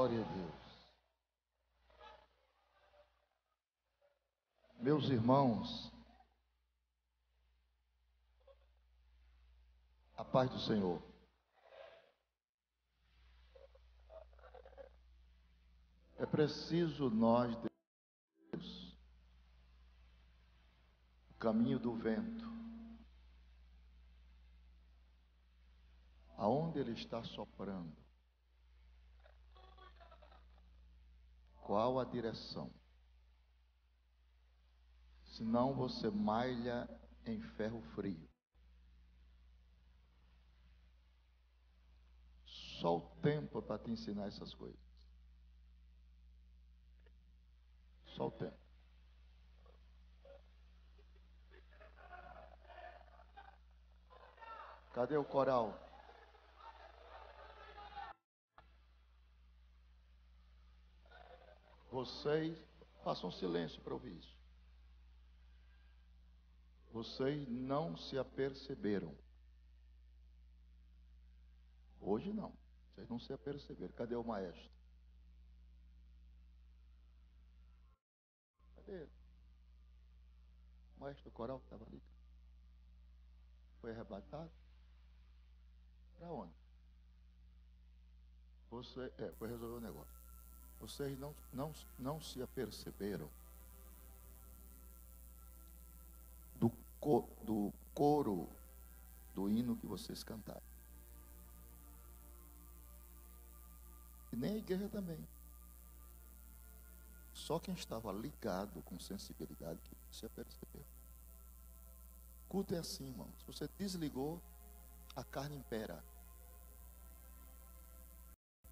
Glória a Deus. Meus irmãos, a paz do Senhor. É preciso nós, Deus, o caminho do vento, aonde ele está soprando, qual a direção. Senão você malha em ferro frio. Só o tempo para te ensinar essas coisas. Só o tempo. Cadê o coral? Vocês façam silêncio para ouvir isso. Vocês não se aperceberam. Hoje não. Vocês não se aperceberam. Cadê o maestro? Cadê ele? O maestro coral que estava ali. Foi arrebatado? Para onde? Você, é, foi resolver o negócio. Vocês não, não, não se aperceberam do, co, do coro do hino que vocês cantaram. E nem a igreja também. Só quem estava ligado com sensibilidade que se apercebeu. Culto é assim, irmão. Se você desligou, a carne impera.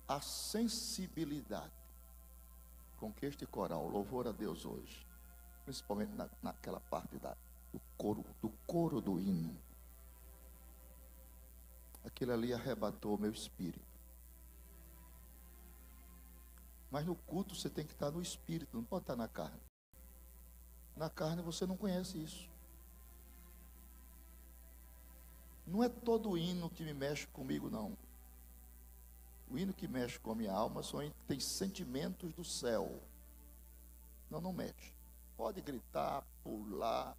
A sensibilidade com que este coral, louvor a Deus hoje, principalmente na, naquela parte da, do coro, do coro do hino, aquilo ali arrebatou meu espírito. Mas no culto você tem que estar no espírito, não pode estar na carne. Na carne você não conhece isso. Não é todo hino que me mexe comigo, não. O hino que mexe com a minha alma que tem sentimentos do céu. Não, não mexe. Pode gritar, pular,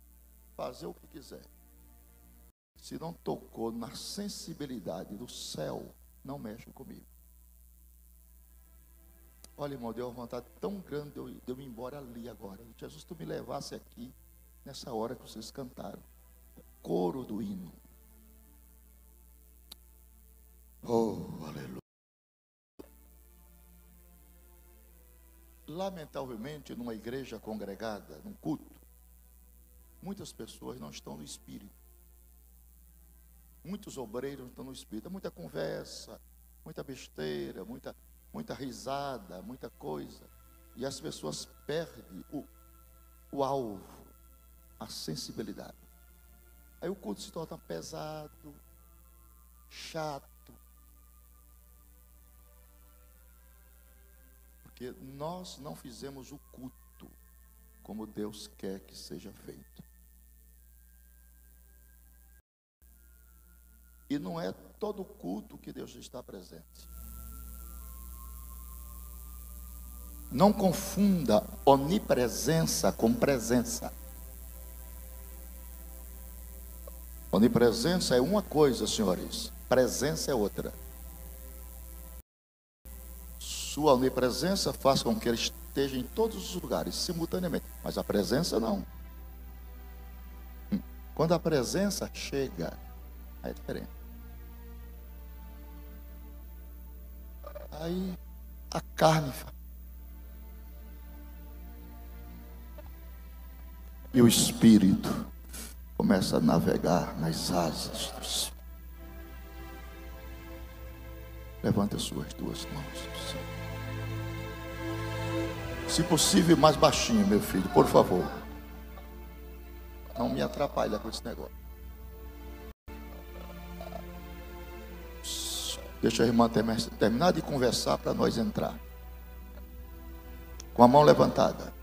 fazer o que quiser. Se não tocou na sensibilidade do céu, não mexe comigo. Olha, irmão, deu uma vontade tão grande de eu, de eu ir embora ali agora. Jesus, tu me levasse aqui, nessa hora que vocês cantaram. O coro do hino. Oh, aleluia. Lamentavelmente, numa igreja congregada, num culto, muitas pessoas não estão no espírito. Muitos obreiros não estão no espírito. É muita conversa, muita besteira, muita muita risada, muita coisa. E as pessoas perdem o, o alvo, a sensibilidade. Aí o culto se torna pesado, chato. Porque nós não fizemos o culto como Deus quer que seja feito. E não é todo culto que Deus está presente. Não confunda onipresença com presença. Onipresença é uma coisa, senhores. Presença é outra. Sua onipresença faz com que ele esteja em todos os lugares simultaneamente, mas a presença não. Quando a presença chega, é diferente. Aí a carne E o espírito começa a navegar nas asas do céu. Levanta as suas duas mãos. Se possível, mais baixinho, meu filho, por favor. Não me atrapalha com esse negócio. Deixa a irmã terminar de conversar para nós entrar. Com a mão levantada.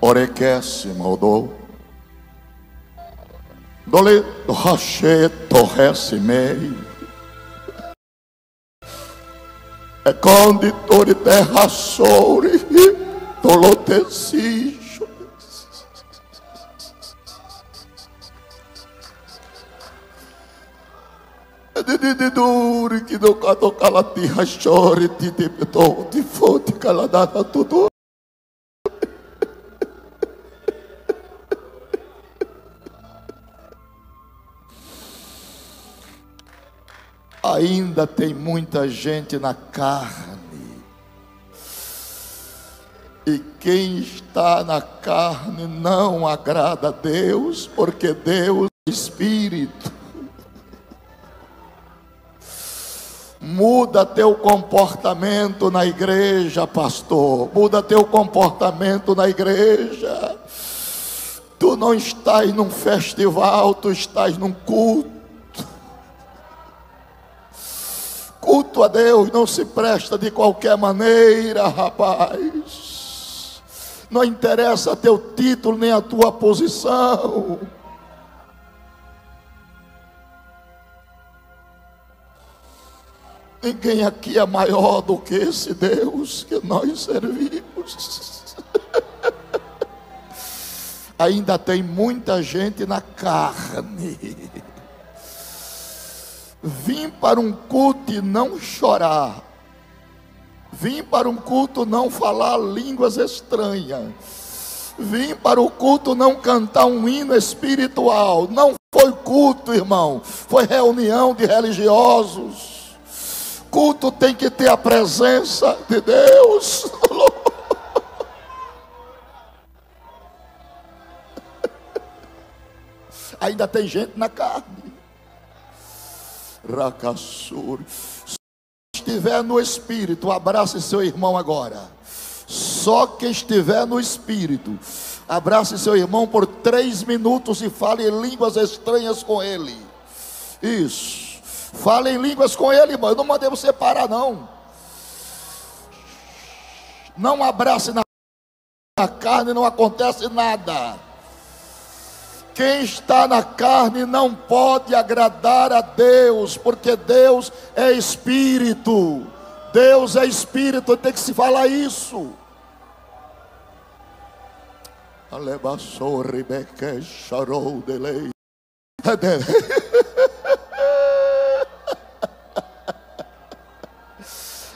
Orequésimo do Dole do roche torresime É conditori terra sori, tolotesijo. Dididuri que no cato calati hashori ti ti peto ti foti caladata tudo. Ainda tem muita gente na carne. E quem está na carne não agrada a Deus, porque Deus é espírito. Muda teu comportamento na igreja, pastor. Muda teu comportamento na igreja. Tu não estás num festival, tu estás num culto. Culto a Deus não se presta de qualquer maneira, rapaz. Não interessa teu título nem a tua posição. Ninguém aqui é maior do que esse Deus que nós servimos. Ainda tem muita gente na carne. Vim para um culto e não chorar. Vim para um culto não falar línguas estranhas. Vim para o culto não cantar um hino espiritual. Não foi culto, irmão. Foi reunião de religiosos culto tem que ter a presença de Deus. Ainda tem gente na carne. Racassur. Se estiver no espírito, abrace seu irmão agora. Só quem estiver no espírito, abrace seu irmão por três minutos e fale línguas estranhas com ele. Isso. Fala em línguas com ele, irmão. Eu não mandei você parar, não. Não abrace na carne, não acontece nada. Quem está na carne não pode agradar a Deus, porque Deus é espírito. Deus é espírito, tem que se falar isso. Alebaçou, Rebeca, chorou de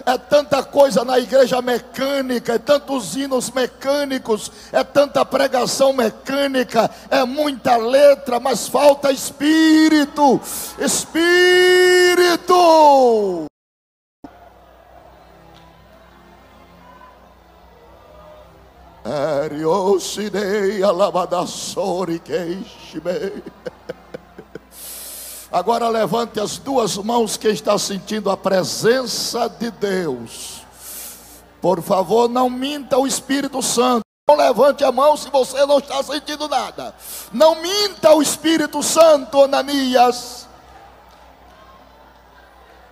é tanta coisa na igreja mecânica, é tantos hinos mecânicos, é tanta pregação mecânica, é muita letra, mas falta espírito. Espírito! Ariosidei alabadassori queixime. Agora levante as duas mãos que está sentindo a presença de Deus. Por favor, não minta o Espírito Santo. Não levante a mão se você não está sentindo nada. Não minta o Espírito Santo, Ananias.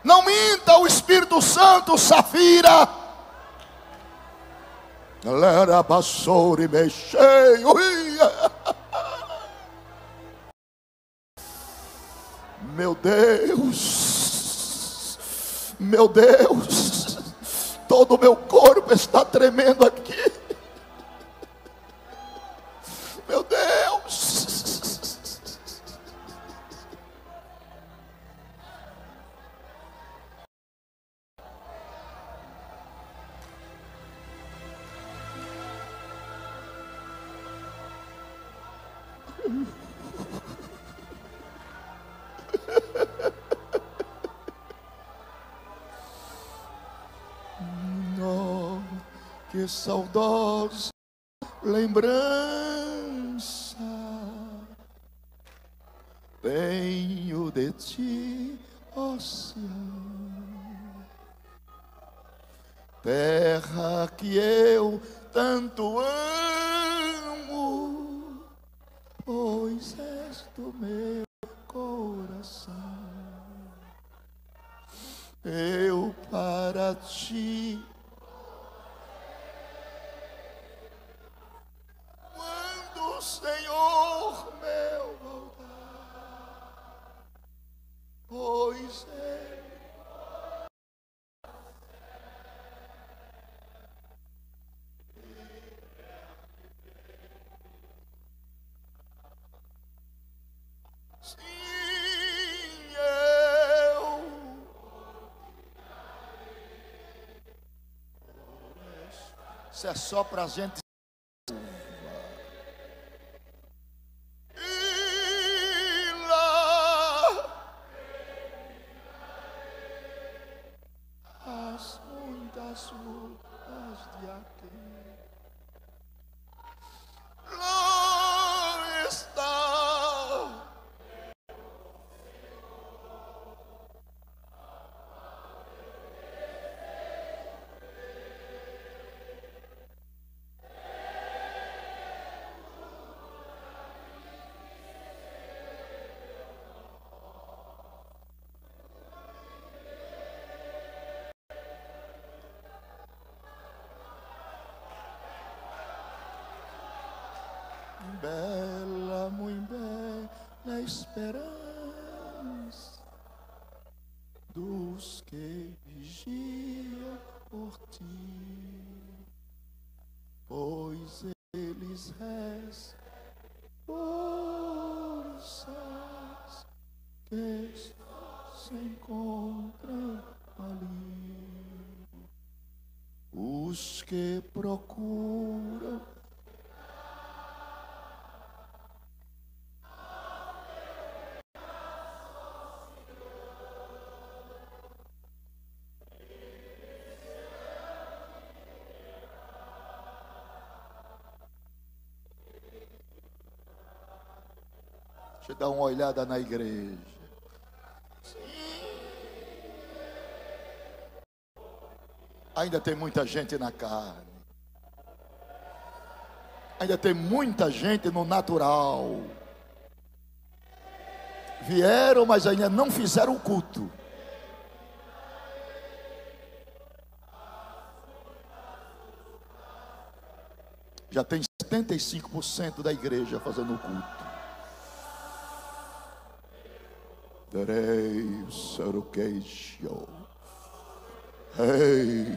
Não minta o Espírito Santo, Safira. Galera, passou e mexeu. Meu Deus, meu Deus, todo o meu corpo está tremendo aqui. Meu Deus. Saudosa lembrança tenho de ti, ó terra que eu tanto amo, pois és do meu coração. Eu para ti Senhor meu altar, pois é. é só para a gente que procuram Deixa eu dar uma olhada na igreja. Ainda tem muita gente na carne. Ainda tem muita gente no natural. Vieram, mas ainda não fizeram o culto. Já tem 75% da igreja fazendo o culto. Terei saruqueixo. Ei.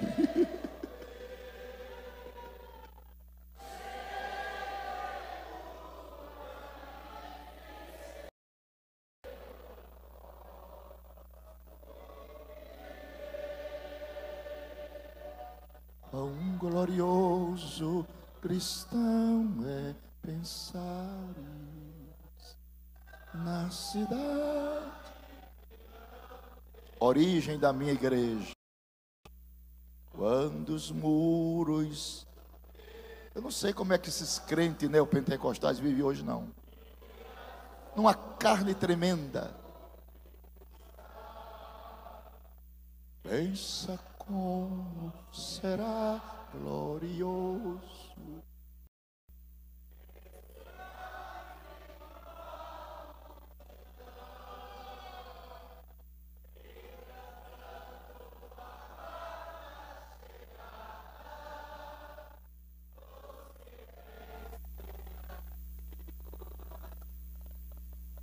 Um glorioso cristão é pensar na cidade. Origem da minha igreja. Quando os muros. Eu não sei como é que esses crentes neopentecostais vivem hoje, não. Numa carne tremenda. Pensa como será glorioso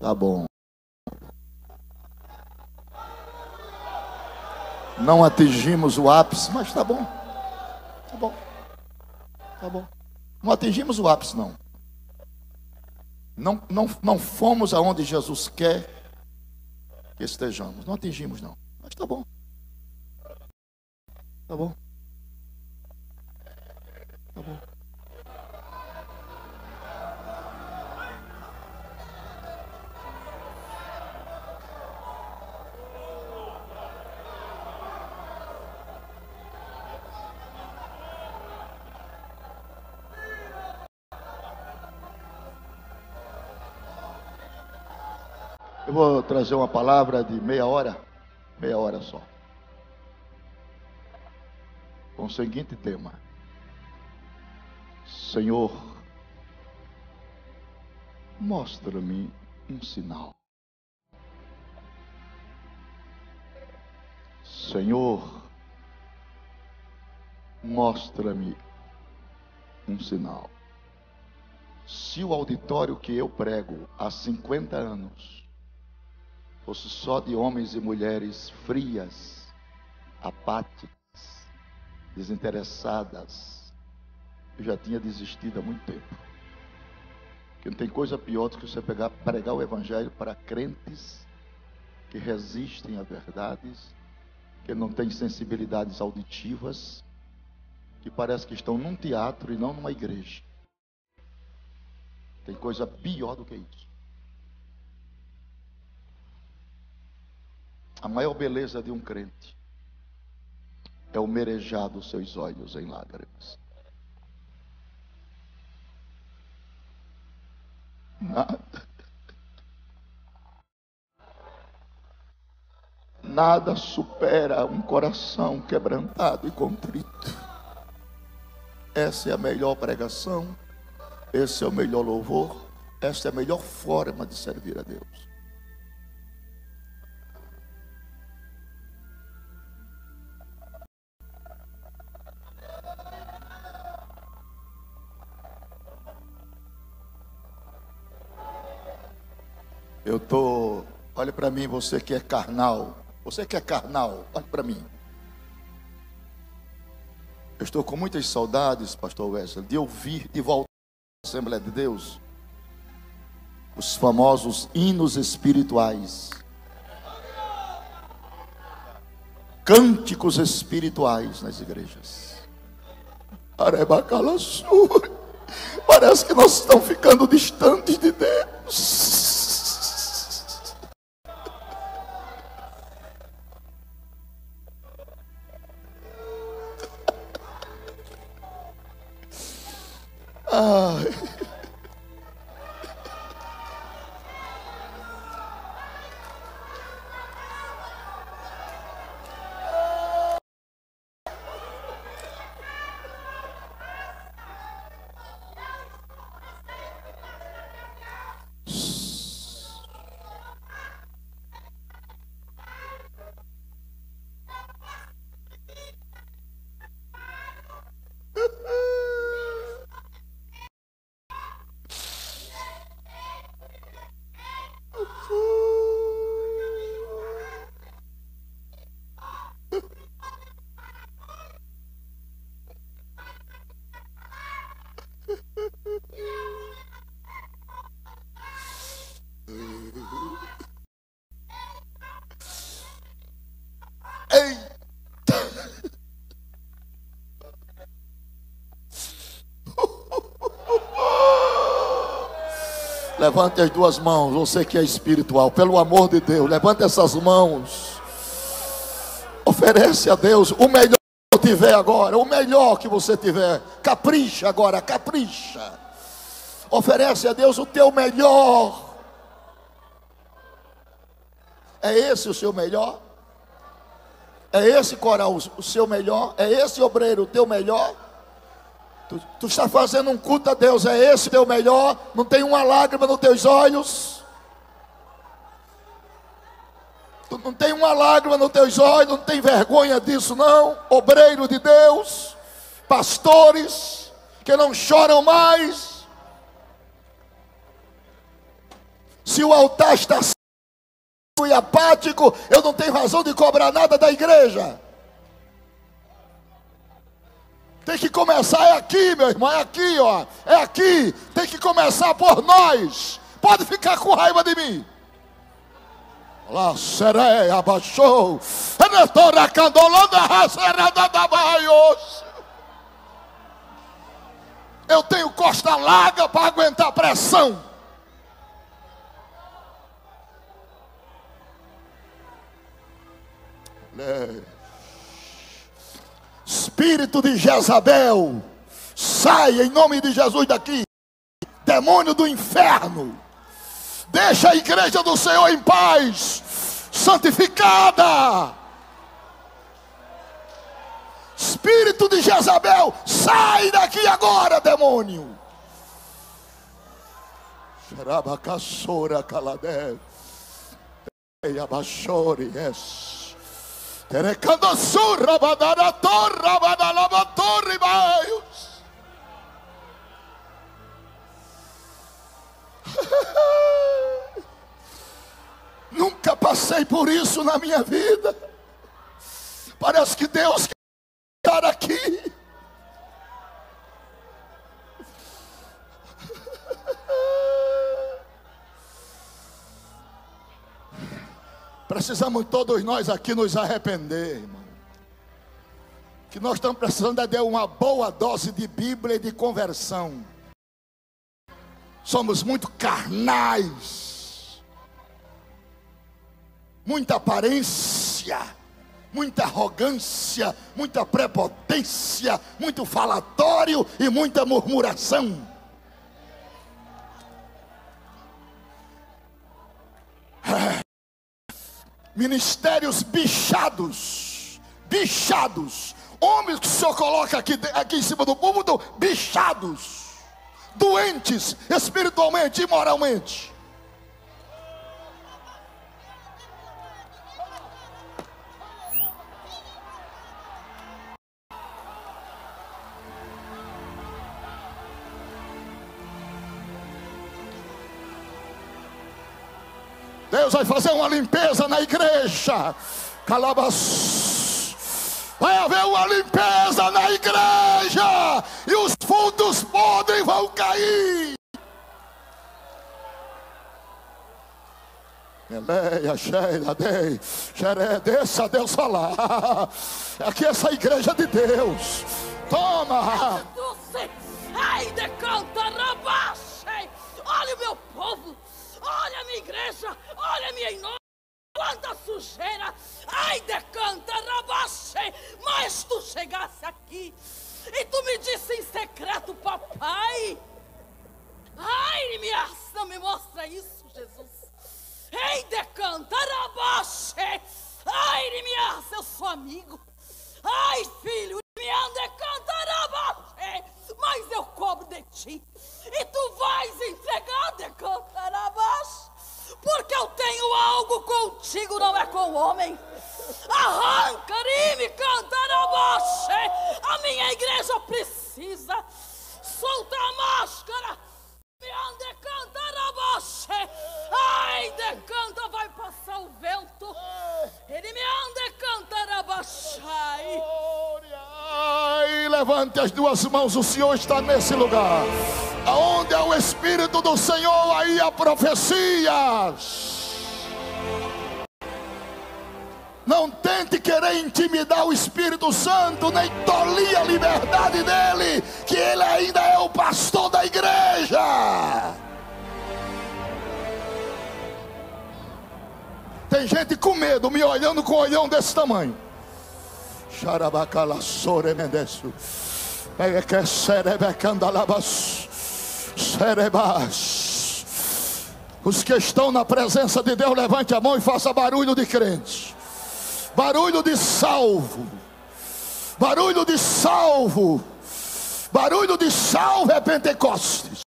Tá bom. Não atingimos o ápice, mas tá bom. Tá bom. Tá bom. Não atingimos o ápice, não. Não, não, não fomos aonde Jesus quer que estejamos. Não atingimos, não. Mas tá bom. Tá bom. Tá bom. Eu vou trazer uma palavra de meia hora, meia hora só. Com o seguinte tema: Senhor, mostra-me um sinal. Senhor, mostra-me um sinal. Se o auditório que eu prego há 50 anos fosse só de homens e mulheres frias, apáticas, desinteressadas, eu já tinha desistido há muito tempo. Porque não tem coisa pior do que você pegar, pregar o evangelho para crentes que resistem a verdades, que não têm sensibilidades auditivas, que parece que estão num teatro e não numa igreja. Tem coisa pior do que isso. A maior beleza de um crente é o merejar dos seus olhos em lágrimas. Nada. Nada supera um coração quebrantado e contrito. Essa é a melhor pregação, esse é o melhor louvor, essa é a melhor forma de servir a Deus. Eu tô, olhe para mim, você que é carnal, você que é carnal, olhe para mim. Eu estou com muitas saudades, pastor Wesley, de ouvir de volta à Assembleia de Deus os famosos hinos espirituais. Cânticos espirituais nas igrejas. Parece que nós estamos ficando distantes de Deus. Levante as duas mãos, você que é espiritual, pelo amor de Deus, levante essas mãos. Oferece a Deus o melhor que tiver agora, o melhor que você tiver. Capricha agora, capricha. Oferece a Deus o teu melhor. É esse o seu melhor? É esse coral o seu melhor? É esse obreiro o teu melhor? Tu, tu está fazendo um culto a Deus, é esse teu melhor? Não tem uma lágrima nos teus olhos? Tu não tem uma lágrima nos teus olhos, não tem vergonha disso, não? Obreiro de Deus, pastores que não choram mais. Se o altar está e apático, eu não tenho razão de cobrar nada da igreja. Tem que começar é aqui, meu irmão, é aqui, ó. É aqui. Tem que começar por nós. Pode ficar com raiva de mim. Lá serei, abaixou. Eu tenho costa larga para aguentar pressão. É. Espírito de Jezabel, sai em nome de Jesus daqui. Demônio do inferno, deixa a igreja do Senhor em paz, santificada. Espírito de Jezabel, sai daqui agora, demônio. Xarabacassora caladé. E abaixore, yes. Nunca passei por isso na minha vida. Parece que Deus quer estar aqui. Precisamos todos nós aqui nos arrepender, irmão. que nós estamos precisando é de uma boa dose de Bíblia e de conversão. Somos muito carnais, muita aparência, muita arrogância, muita prepotência, muito falatório e muita murmuração. É. Ministérios bichados, bichados, Homens que o Senhor coloca aqui, aqui em cima do púlpito, bichados, doentes espiritualmente e moralmente. Vai fazer uma limpeza na igreja. Calabas vai haver uma limpeza na igreja, e os fundos podres vão cair. Eleia, Dei, Xeré, deixa Deus falar. Aqui é essa igreja de Deus. Toma. Olha o meu povo. Olha a minha igreja. Olha a minha irmã. Quanta sujeira! Ai, decanta, rabaxe! Mas tu chegasse aqui e tu me disse em secreto, papai! Ai, me aça, me mostra isso, Jesus! Ei, decanta, rabaxe! Ai, me eu sou amigo! Ai, filho, me anda, canta, rabaxe! Mas eu cobro de ti e tu vais entregar, decanta, rabaxe! Porque eu tenho algo contigo, não é com o homem. Arranca, me cantaraboche. A minha igreja precisa. Solta a máscara. Ai, decanta, vai passar o vento. Ele me cantarabochai. Ai, levante as duas mãos, o Senhor está nesse lugar. Aonde é o Espírito do Senhor, aí há profecias. Não tente querer intimidar o Espírito Santo, nem tolir a liberdade dele, que ele ainda é o pastor da igreja. Tem gente com medo, me olhando com um olhão desse tamanho. Xarabacala soremendeço. Que. Os que estão na presença de Deus, levante a mão e faça barulho de crente. Barulho de salvo. Barulho de salvo. Barulho de salvo é Pentecostes.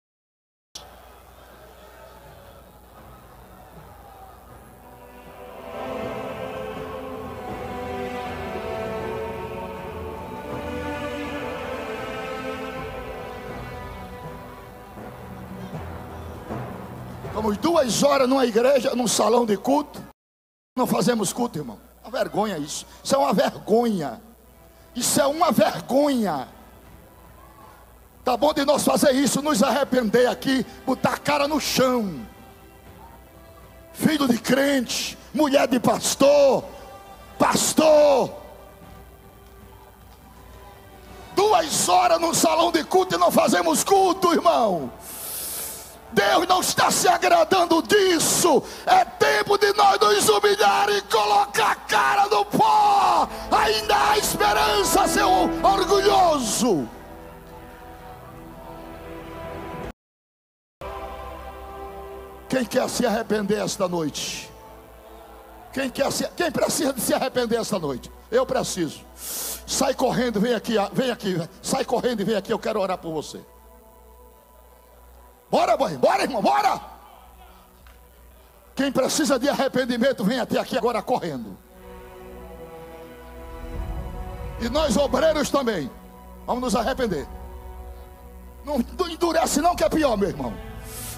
Ficamos duas horas numa igreja, num salão de culto. Não fazemos culto, irmão. Vergonha isso. Isso é uma vergonha. Isso é uma vergonha. Tá bom de nós fazer isso, nos arrepender aqui, botar a cara no chão. Filho de crente, mulher de pastor, pastor. Duas horas no salão de culto e não fazemos culto, irmão. Deus não está se agradando disso. É tempo de nós nos humilhar e colocar a cara no pó. Ainda há esperança, seu orgulhoso. Quem quer se arrepender esta noite? Quem, quer se, quem precisa de se arrepender esta noite? Eu preciso. Sai correndo, vem aqui, vem aqui, sai correndo e vem aqui, eu quero orar por você. Bora, mãe, bora, irmão, bora. Quem precisa de arrependimento, vem até aqui agora correndo. E nós, obreiros, também. Vamos nos arrepender. Não, não endurece, não, que é pior, meu irmão.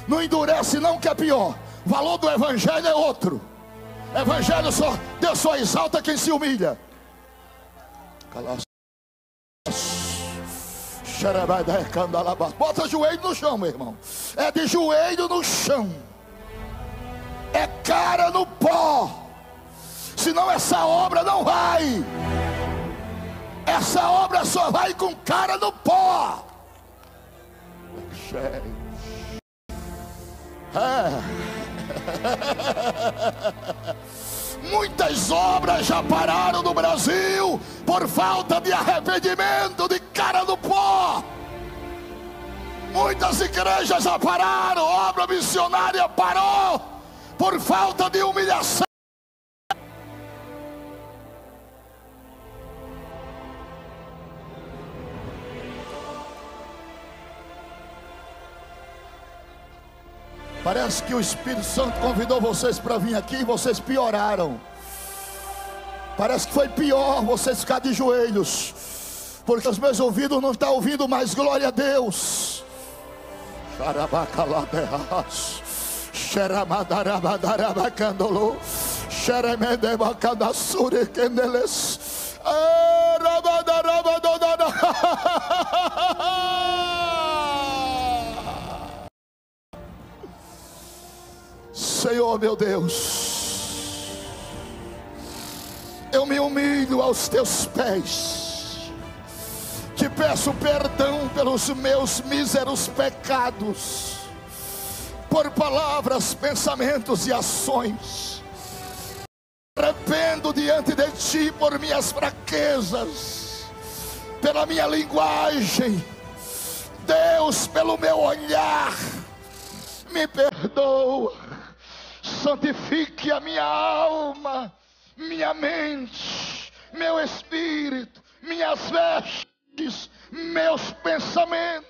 Não endurece, não, que é pior. O valor do Evangelho é outro. Evangelho só, Deus só exalta quem se humilha. Calaço. Bota joelho no chão, meu irmão. É de joelho no chão. É cara no pó. Senão essa obra não vai. essa obra só vai com cara no pó. É. Muitas obras já pararam no Brasil por falta de arrependimento, de cara no pó. Muitas igrejas já pararam, obra missionária parou por falta de humilhação. Parece que o Espírito Santo convidou vocês para vir aqui e vocês pioraram. Parece que foi pior vocês ficar de joelhos, porque os meus ouvidos não estão ouvindo mais glória a Deus. Xarabacalaberras, kendeles. Senhor meu Deus, eu me humilho aos teus pés, te peço perdão pelos meus míseros pecados, por palavras, pensamentos e ações. Arrependo diante de ti por minhas fraquezas, pela minha linguagem, Deus, pelo meu olhar, me perdoa santifique a minha alma, minha mente, meu espírito, minhas vestes, meus pensamentos.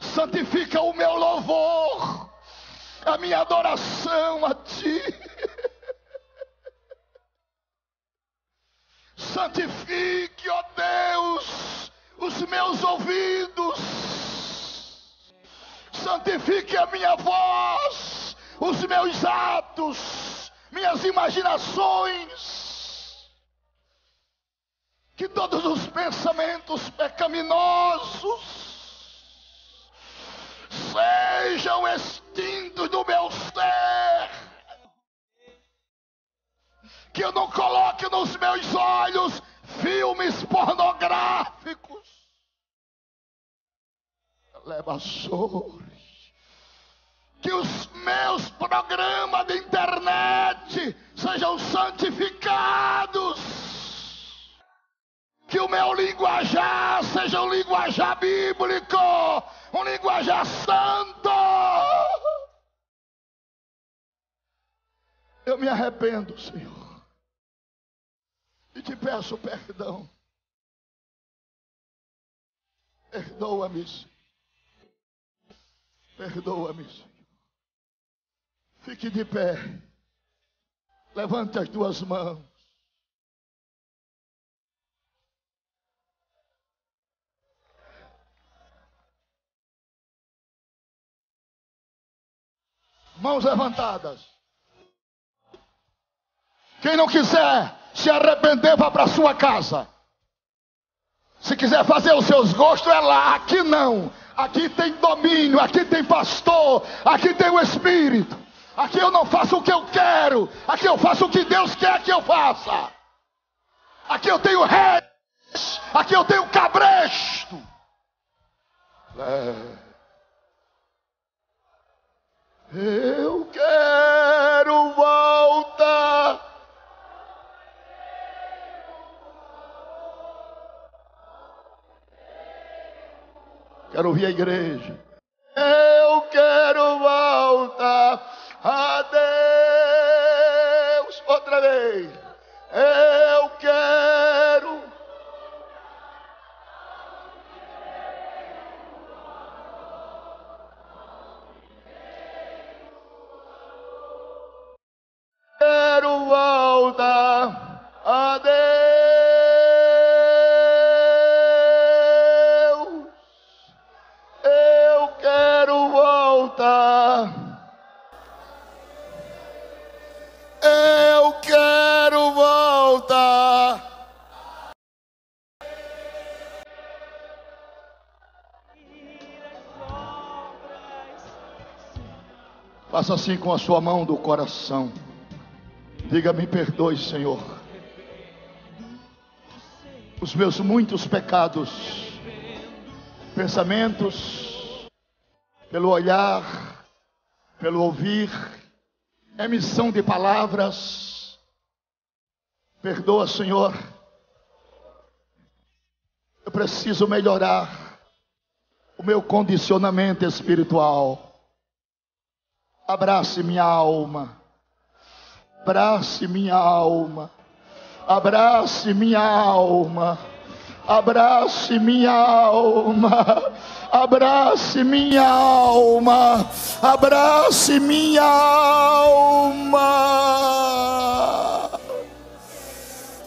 Santifica o meu louvor, a minha adoração a Ti. Santifique, ó Deus, os meus ouvidos santifique a minha voz, os meus atos, minhas imaginações. Que todos os pensamentos pecaminosos sejam extintos do meu ser. Que eu não coloque nos meus olhos filmes pornográficos. Leva que os meus programas de internet sejam santificados, que o meu linguajar seja um linguajar bíblico, um linguajar santo. Eu me arrependo, Senhor, e te peço perdão. Perdoa-me, Perdoa-me, Senhor. Fique de pé. Levante as duas mãos. Mãos levantadas. Quem não quiser se arrepender, vá para sua casa. Se quiser fazer os seus gostos, é lá. Aqui não. Aqui tem domínio, aqui tem pastor, aqui tem o Espírito. Aqui eu não faço o que eu quero. Aqui eu faço o que Deus quer que eu faça. Aqui eu tenho reis. Aqui eu tenho cabresto. É. Eu quero voltar. Quero ouvir a igreja. Eu quero voltar a Deus. Outra vez. Eu quero. Faça assim com a sua mão do coração. Diga: Me perdoe, Senhor. os meus muitos pecados, pensamentos, pelo olhar, pelo ouvir, emissão de palavras. Perdoa, Senhor. Eu preciso melhorar o meu condicionamento espiritual. Abrace minha alma. Abrace minha alma. Abrace minha alma. Abrace minha alma. Abrace minha alma. Abrace minha alma.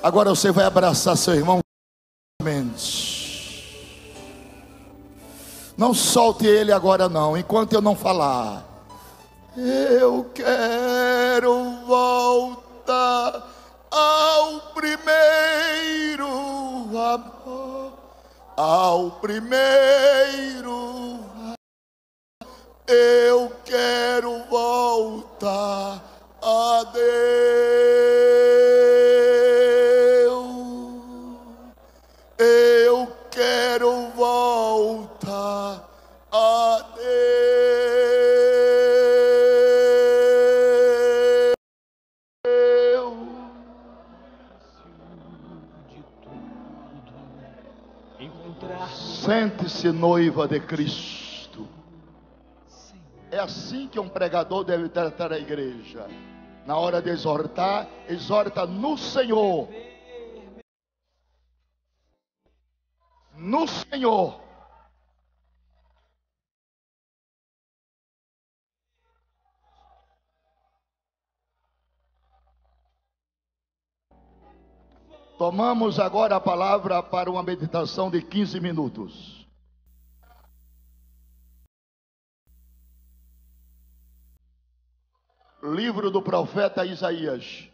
Agora você vai abraçar seu irmão. Não solte ele agora não, enquanto eu não falar. Eu quero voltar ao primeiro amor, ao primeiro. Eu quero voltar a Deus. Noiva de Cristo. É assim que um pregador deve tratar a igreja. Na hora de exortar, exorta no Senhor. No Senhor. Tomamos agora a palavra para uma meditação de 15 minutos. Livro do profeta Isaías.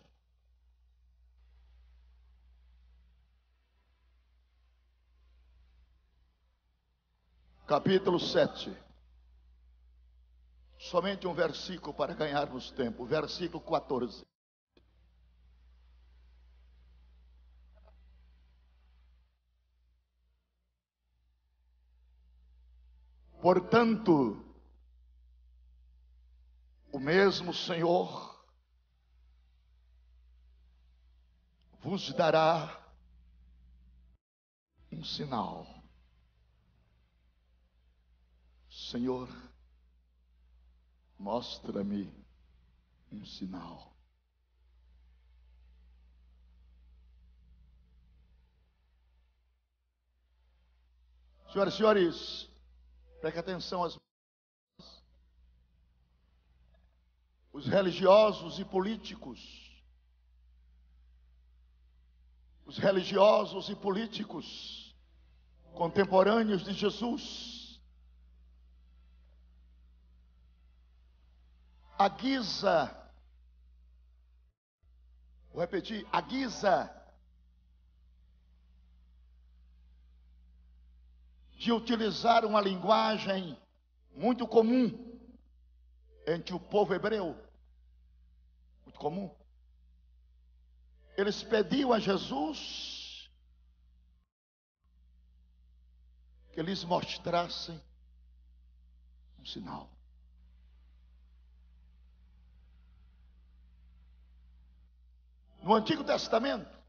Capítulo 7. Somente um versículo para ganharmos tempo. Versículo 14. Portanto, o mesmo Senhor vos dará um sinal. Senhor, mostra-me um sinal. Senhoras e senhores, Preste atenção às os religiosos e políticos. Os religiosos e políticos contemporâneos de Jesus. A guisa, vou repetir, a guisa de utilizar uma linguagem muito comum entre o povo hebreu. Muito comum. Eles pediam a Jesus que lhes mostrassem um sinal. No Antigo Testamento,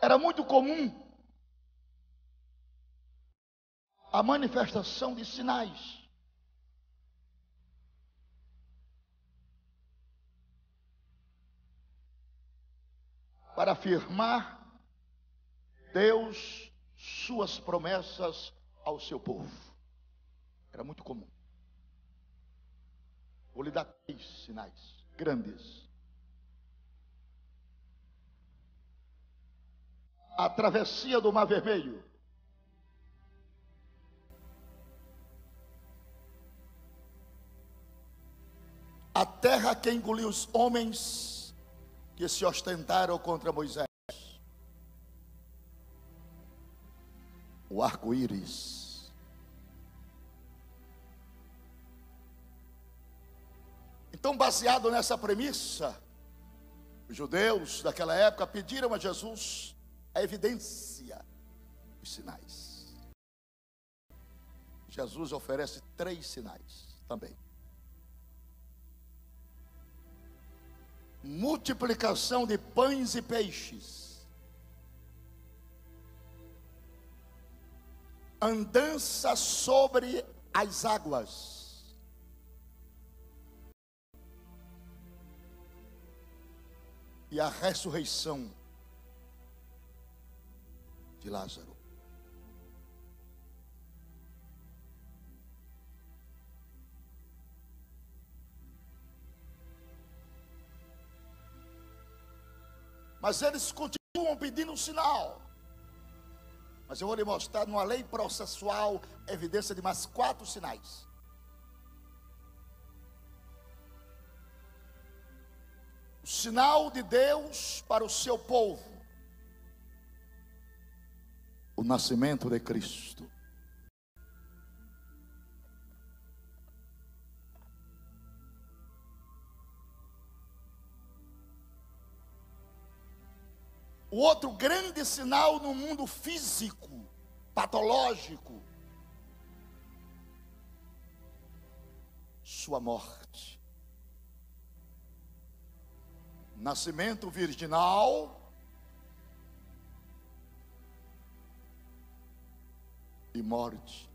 Era muito comum a manifestação de sinais. Para afirmar Deus suas promessas ao seu povo. Era muito comum. Vou lhe dar três sinais grandes. a travessia do Mar Vermelho. A terra que engoliu os homens que se ostentaram contra Moisés. O arco-íris. Então, baseado nessa premissa, Os judeus daquela época pediram a Jesus a evidência dos sinais. Jesus oferece três sinais também. Multiplicação de pães e peixes. Andança sobre as águas. e a ressurreição de Lázaro. Mas eles continuam pedindo um sinal. Mas eu vou lhe mostrar numa lei processual evidência de mais quatro sinais. O sinal de Deus para o seu povo. O nascimento de Cristo. O outro grande sinal no mundo físico, patológico, sua morte. Nascimento virginal. E morte.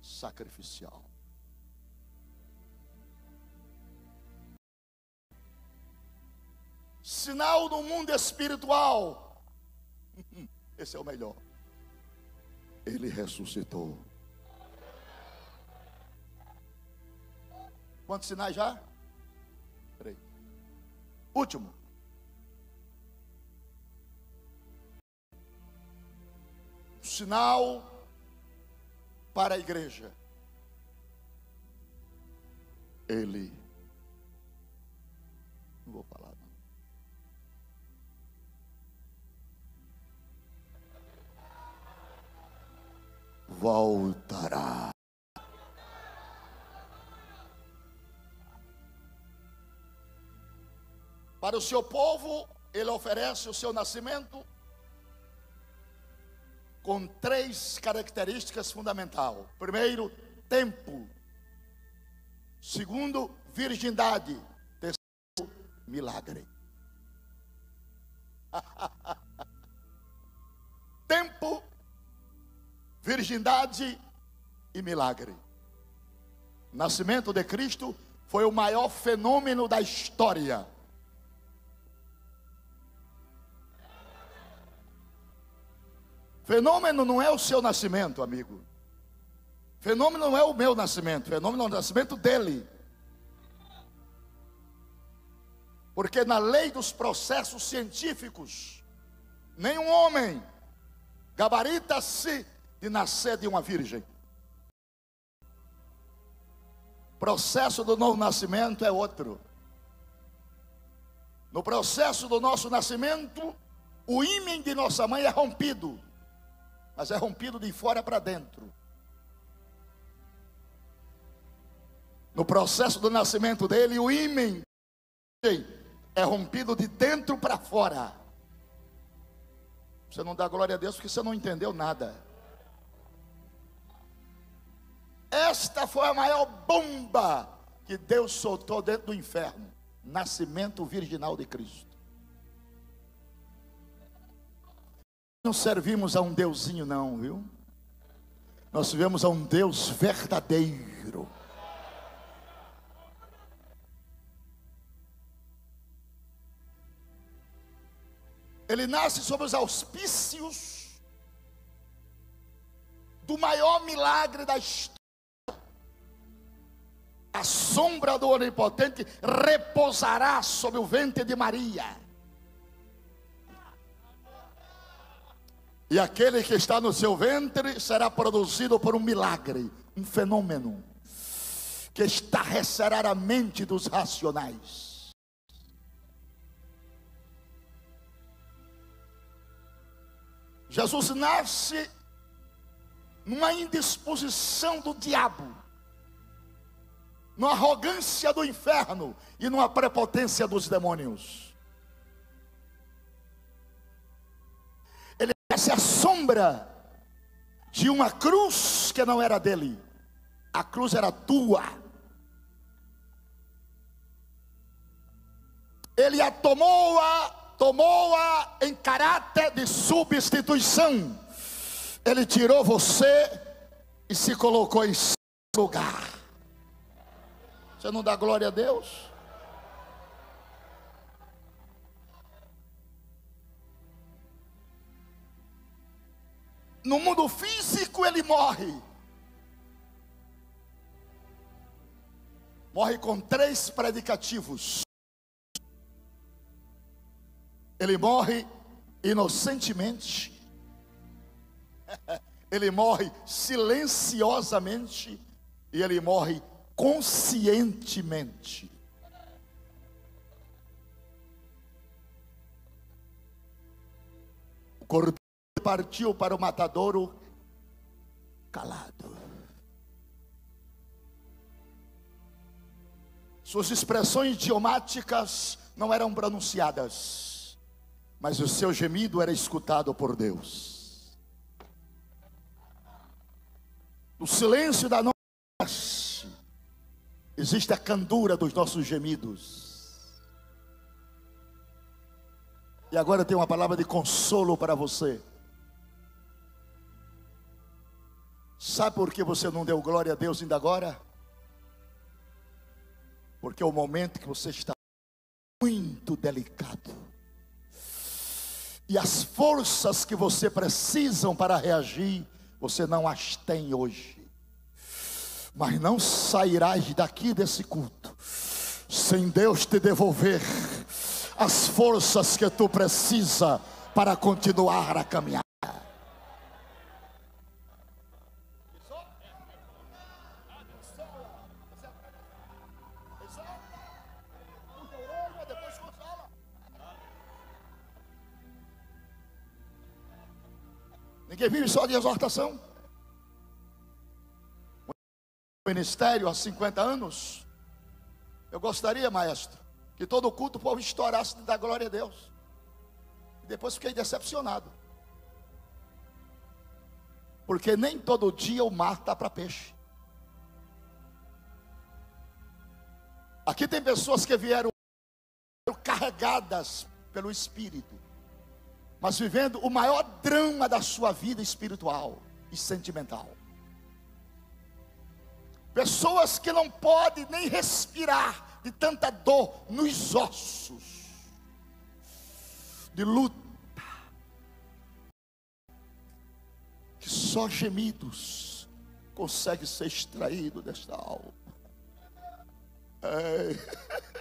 Sacrificial. Sinal do mundo espiritual. Esse é o melhor. Ele ressuscitou. Quantos sinais já? Peraí. Último. Sinal para a igreja. Ele. Voltará. Para o seu povo, ele oferece o seu nascimento com três características fundamentais. Primeiro, tempo. Segundo, virgindade. Terceiro, milagre. tempo, virgindade e milagre. nascimento de Cristo foi o maior fenômeno da história. Fenômeno não é o seu nascimento, amigo. Fenômeno não é o meu nascimento, fenômeno é o nascimento dele. Porque na lei dos processos científicos, nenhum homem gabarita-se de nascer de uma virgem. Processo do novo nascimento é outro. No processo do nosso nascimento, o ímã de nossa mãe é rompido, mas é rompido de fora para dentro. No processo do nascimento dele, o ímã é rompido de dentro para fora. Você não dá glória a Deus porque você não entendeu nada. Esta foi a maior bomba que Deus soltou dentro do inferno nascimento virginal de Cristo. Não servimos a um deusinho, não, viu? Nós vivemos a um Deus verdadeiro. Ele nasce sob os auspícios do maior milagre da história a sombra do Onipotente repousará sobre o ventre de Maria. E aquele que está no seu ventre será produzido por um milagre, um fenômeno, que estarrecerá a mente dos racionais. Jesus nasce numa indisposição do diabo numa arrogância do inferno e numa prepotência dos demônios. Ele se assombra de uma cruz que não era dele, a cruz era tua. Ele a tomou-a, tomou-a em caráter de substituição. Ele tirou você e se colocou em seu lugar. Você não dá glória a Deus? No mundo físico ele morre. Morre com três predicativos. Ele morre inocentemente. Ele morre silenciosamente. E ele morre conscientemente. O cordeiro partiu para o matadouro calado. Suas expressões idiomáticas não eram pronunciadas, mas o seu gemido era escutado por Deus. No silêncio da noite, existe a candura dos nossos gemidos. E agora tenho uma palavra de consolo para você. Sabe por que você não deu glória a Deus ainda agora? Porque é o momento que você está muito delicado. E as forças que você precisa para reagir, você não as tem hoje mas não sairás daqui desse culto sem Deus te devolver as forças que tu precisa para continuar a caminhar. Ninguém vive só de exortação ministério há 50 anos, eu gostaria, maestro, que todo culto o povo estourasse dar glória a Deus. Depois fiquei decepcionado. Porque nem todo dia o mar está para peixe. Aqui tem pessoas que vieram carregadas pelo Espírito, mas vivendo o maior drama da sua vida espiritual e sentimental. Pessoas que não podem nem respirar de tanta dor nos ossos, de luta, que só gemidos conseguem ser extraídos desta alma. É.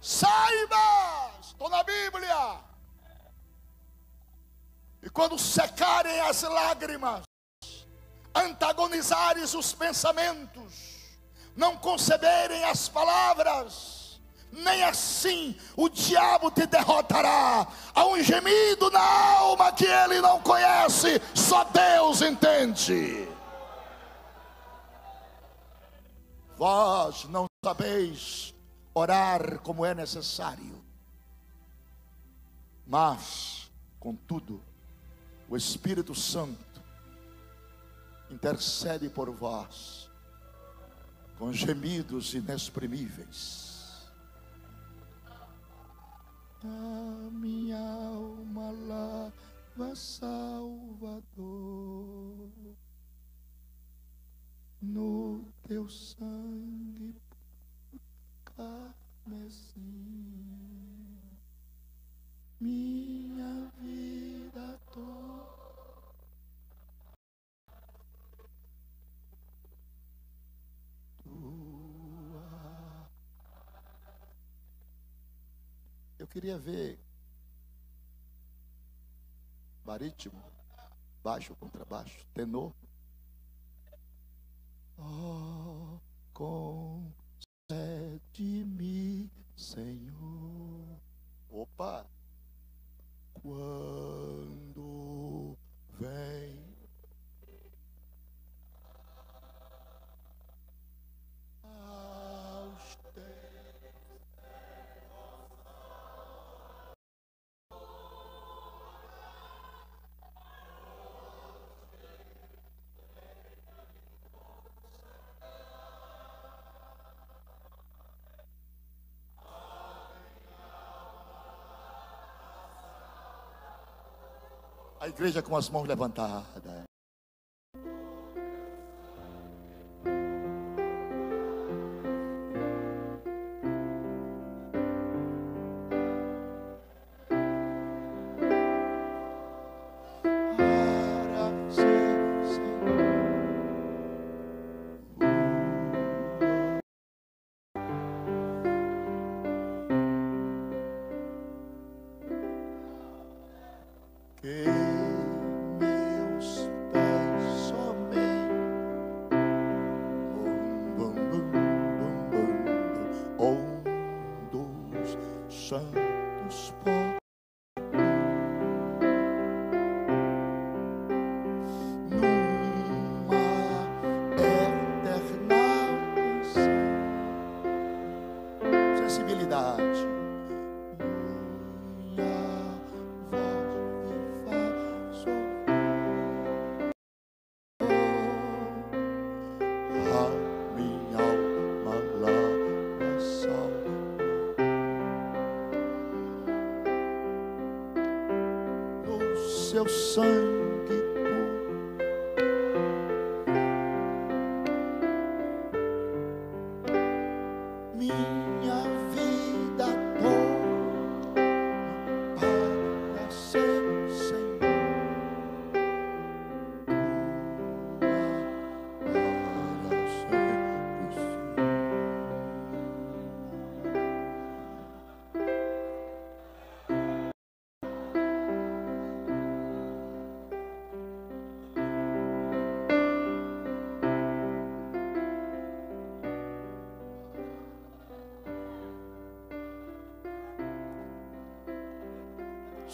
Saiba, estou na Bíblia. E quando secarem as lágrimas, antagonizares os pensamentos, não conceberem as palavras, nem assim o diabo te derrotará. Há um gemido na alma que ele não conhece, só Deus entende. Vós não sabeis orar como é necessário, mas, contudo, o Espírito Santo intercede por vós com gemidos inexprimíveis. A minha alma lava Salvador no teu sangue carmesim. Minha vida toda Eu queria ver barítono, baixo, contrabaixo, tenor. Oh, concede-me, Senhor. Opa! Quando vem Igreja com as mãos levantadas. Sangue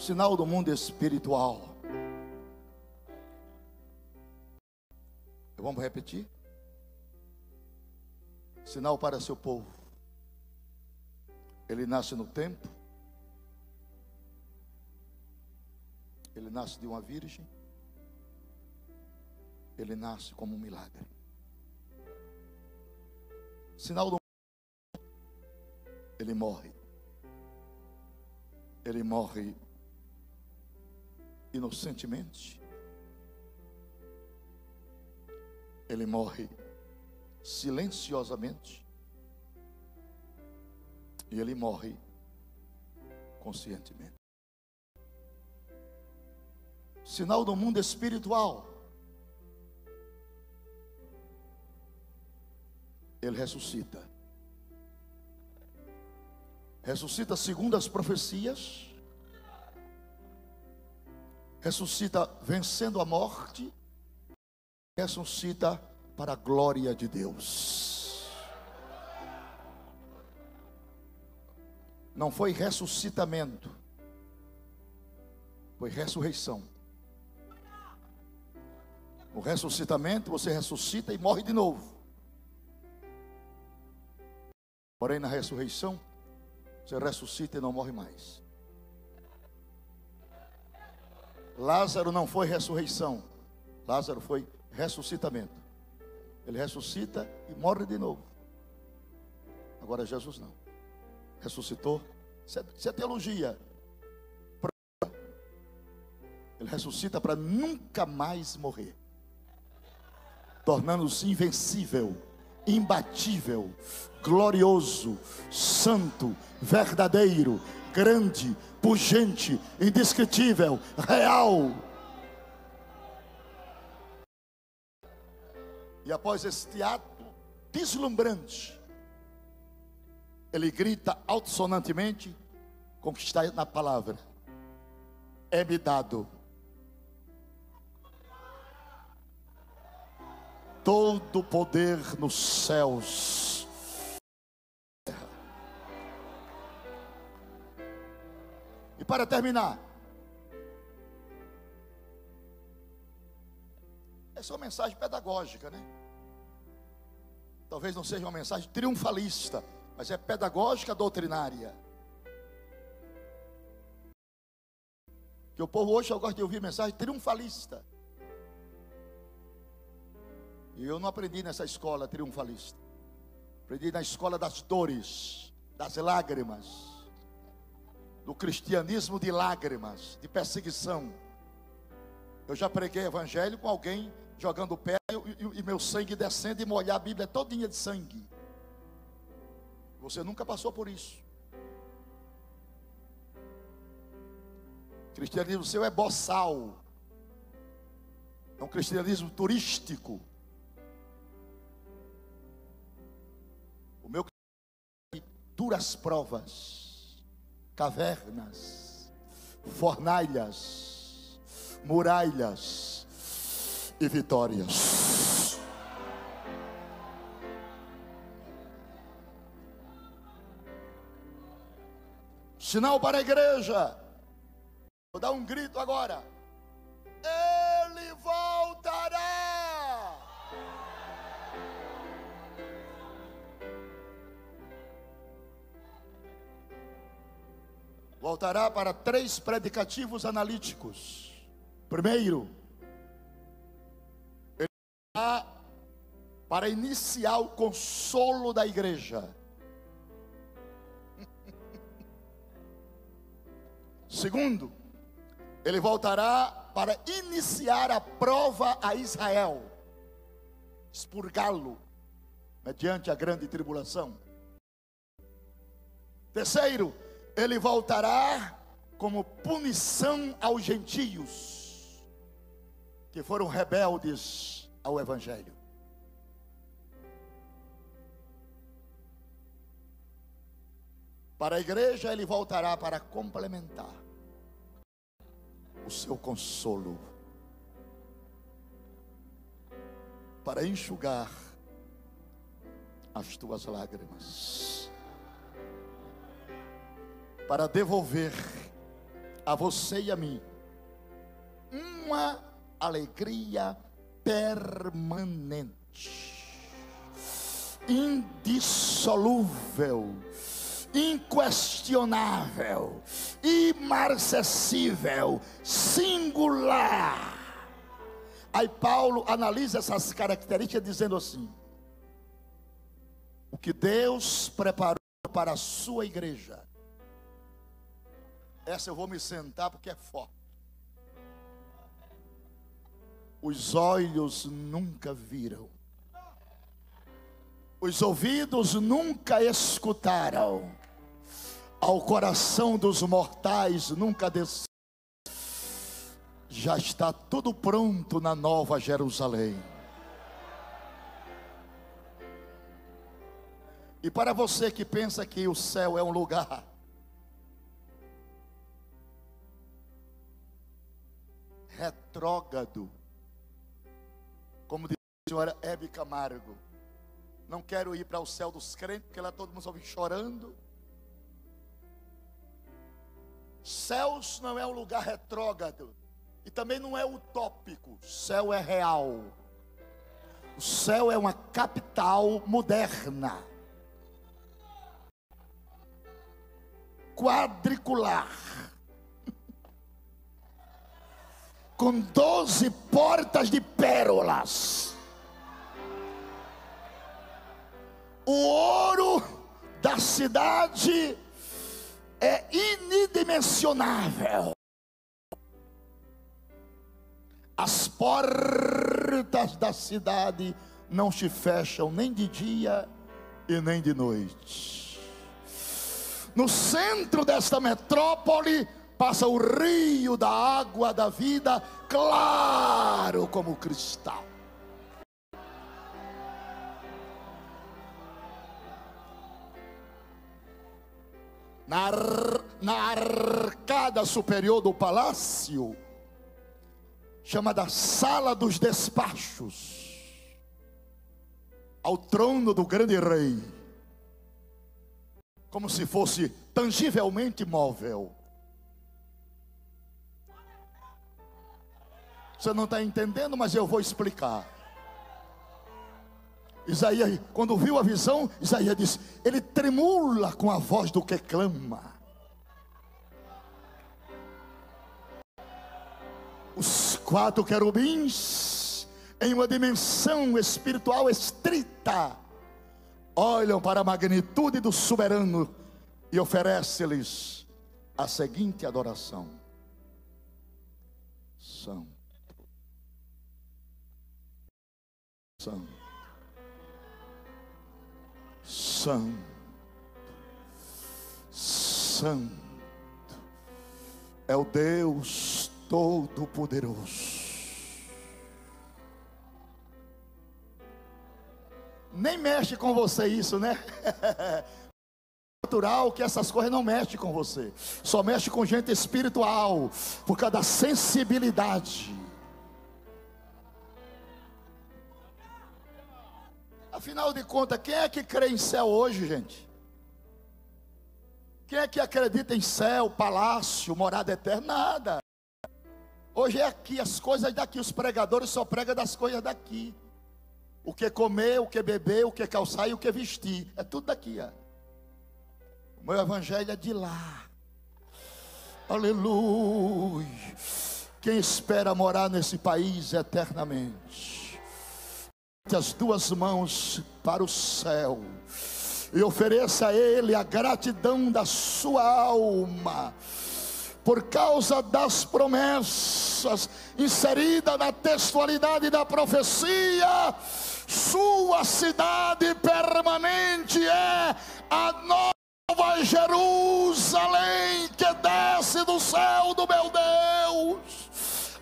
Sinal do mundo espiritual. Vamos repetir? Sinal para seu povo. Ele nasce no tempo. Ele nasce de uma virgem. Ele nasce como um milagre. Sinal do Ele morre. Ele morre inocentemente. Ele morre silenciosamente. E ele morre conscientemente. Sinal do mundo espiritual. Ele ressuscita. Ressuscita segundo as profecias ressuscita vencendo a morte, ressuscita para a glória de Deus. Não foi ressuscitamento, foi ressurreição. O ressuscitamento, você ressuscita e morre de novo. Porém, na ressurreição, você ressuscita e não morre mais. Lázaro não foi ressurreição, Lázaro foi ressuscitamento. Ele ressuscita e morre de novo. Agora Jesus não. Ressuscitou. Isso é, é teologia. Ele ressuscita para nunca mais morrer, tornando-se invencível, imbatível, glorioso, santo, verdadeiro, grande, pungente, indescritível, real. E após este ato deslumbrante, ele grita altissonantemente, com o que está na palavra: É-me dado todo o poder nos céus. E para terminar, essa é uma mensagem pedagógica, né? Talvez não seja uma mensagem triunfalista, mas é pedagógica doutrinária. Que o povo hoje só gosta de ouvir mensagem triunfalista. E eu não aprendi nessa escola triunfalista. Aprendi na escola das dores, das lágrimas, do cristianismo de lágrimas, de perseguição. Eu já preguei evangelho com alguém jogando pé e, e, e meu sangue descendo e molhar a Bíblia todinha de sangue. Você nunca passou por isso. Cristianismo seu é boçal. É um cristianismo turístico. Duras provas, cavernas, fornalhas, muralhas e vitórias. Sinal para a igreja. Vou dar um grito agora. Voltará para três predicativos analíticos. Primeiro, ele voltará para iniciar o consolo da igreja. Segundo, ele voltará para iniciar a prova a Israel, expurgá-lo, mediante a grande tribulação. Terceiro, ele voltará como punição aos gentios que foram rebeldes ao Evangelho. Para a igreja, ele voltará para complementar o seu consolo, para enxugar as tuas lágrimas, para devolver a você e a mim uma alegria permanente, indissolúvel inquestionável, imarcessível, singular. Aí Paulo analisa essas características dizendo assim: o que Deus preparou para a sua igreja. Essa eu vou me sentar porque é forte. Os olhos nunca viram, os ouvidos nunca escutaram, ao coração dos mortais nunca desceu. Já está tudo pronto na nova Jerusalém. E para você que pensa que o céu é um lugar retrógrado, como diz a senhora Hebe Camargo, não quero ir para o céu dos crentes, porque lá todo mundo só chorando. Céus não é um lugar retrógrado. E também não é utópico. Céu é real. O céu é uma capital moderna. Quadricular. Com doze portas de pérolas. O ouro da cidade é inimensionável. As portas da cidade não se fecham nem de dia e nem de noite. No centro desta metrópole passa o rio da água da vida, claro como cristal. na, na arcada superior do palácio, chamada Sala dos Despachos, ao trono do grande rei, como se fosse tangivelmente móvel. Você não está entendendo, mas eu vou explicar. Isaías, quando viu a visão, Isaías disse: Ele tremula com a voz do que clama. Os quatro querubins, em uma dimensão espiritual estrita, olham para a magnitude do soberano e oferecem-lhes a seguinte adoração: Santo, Santo. Santo. Santo. É o Deus Todo-Poderoso. Nem mexe com você isso, né? natural que essas coisas não mexem com você. Só mexe com gente espiritual, por causa da sensibilidade. Afinal de contas, quem é que crê em céu hoje, gente? Quem é que acredita em céu, palácio, morada eterna? Nada. Hoje é aqui, as coisas daqui. Os pregadores só pregam das coisas daqui. O que comer, o que beber, o que calçar e o que vestir. É tudo daqui, ó. O meu evangelho é de lá. Aleluia. Quem espera morar nesse país eternamente as duas mãos para o céu e ofereça a Ele a gratidão da sua alma, por causa das promessas inseridas na textualidade da profecia, sua cidade permanente é a nova Jerusalém que desce do céu do meu Deus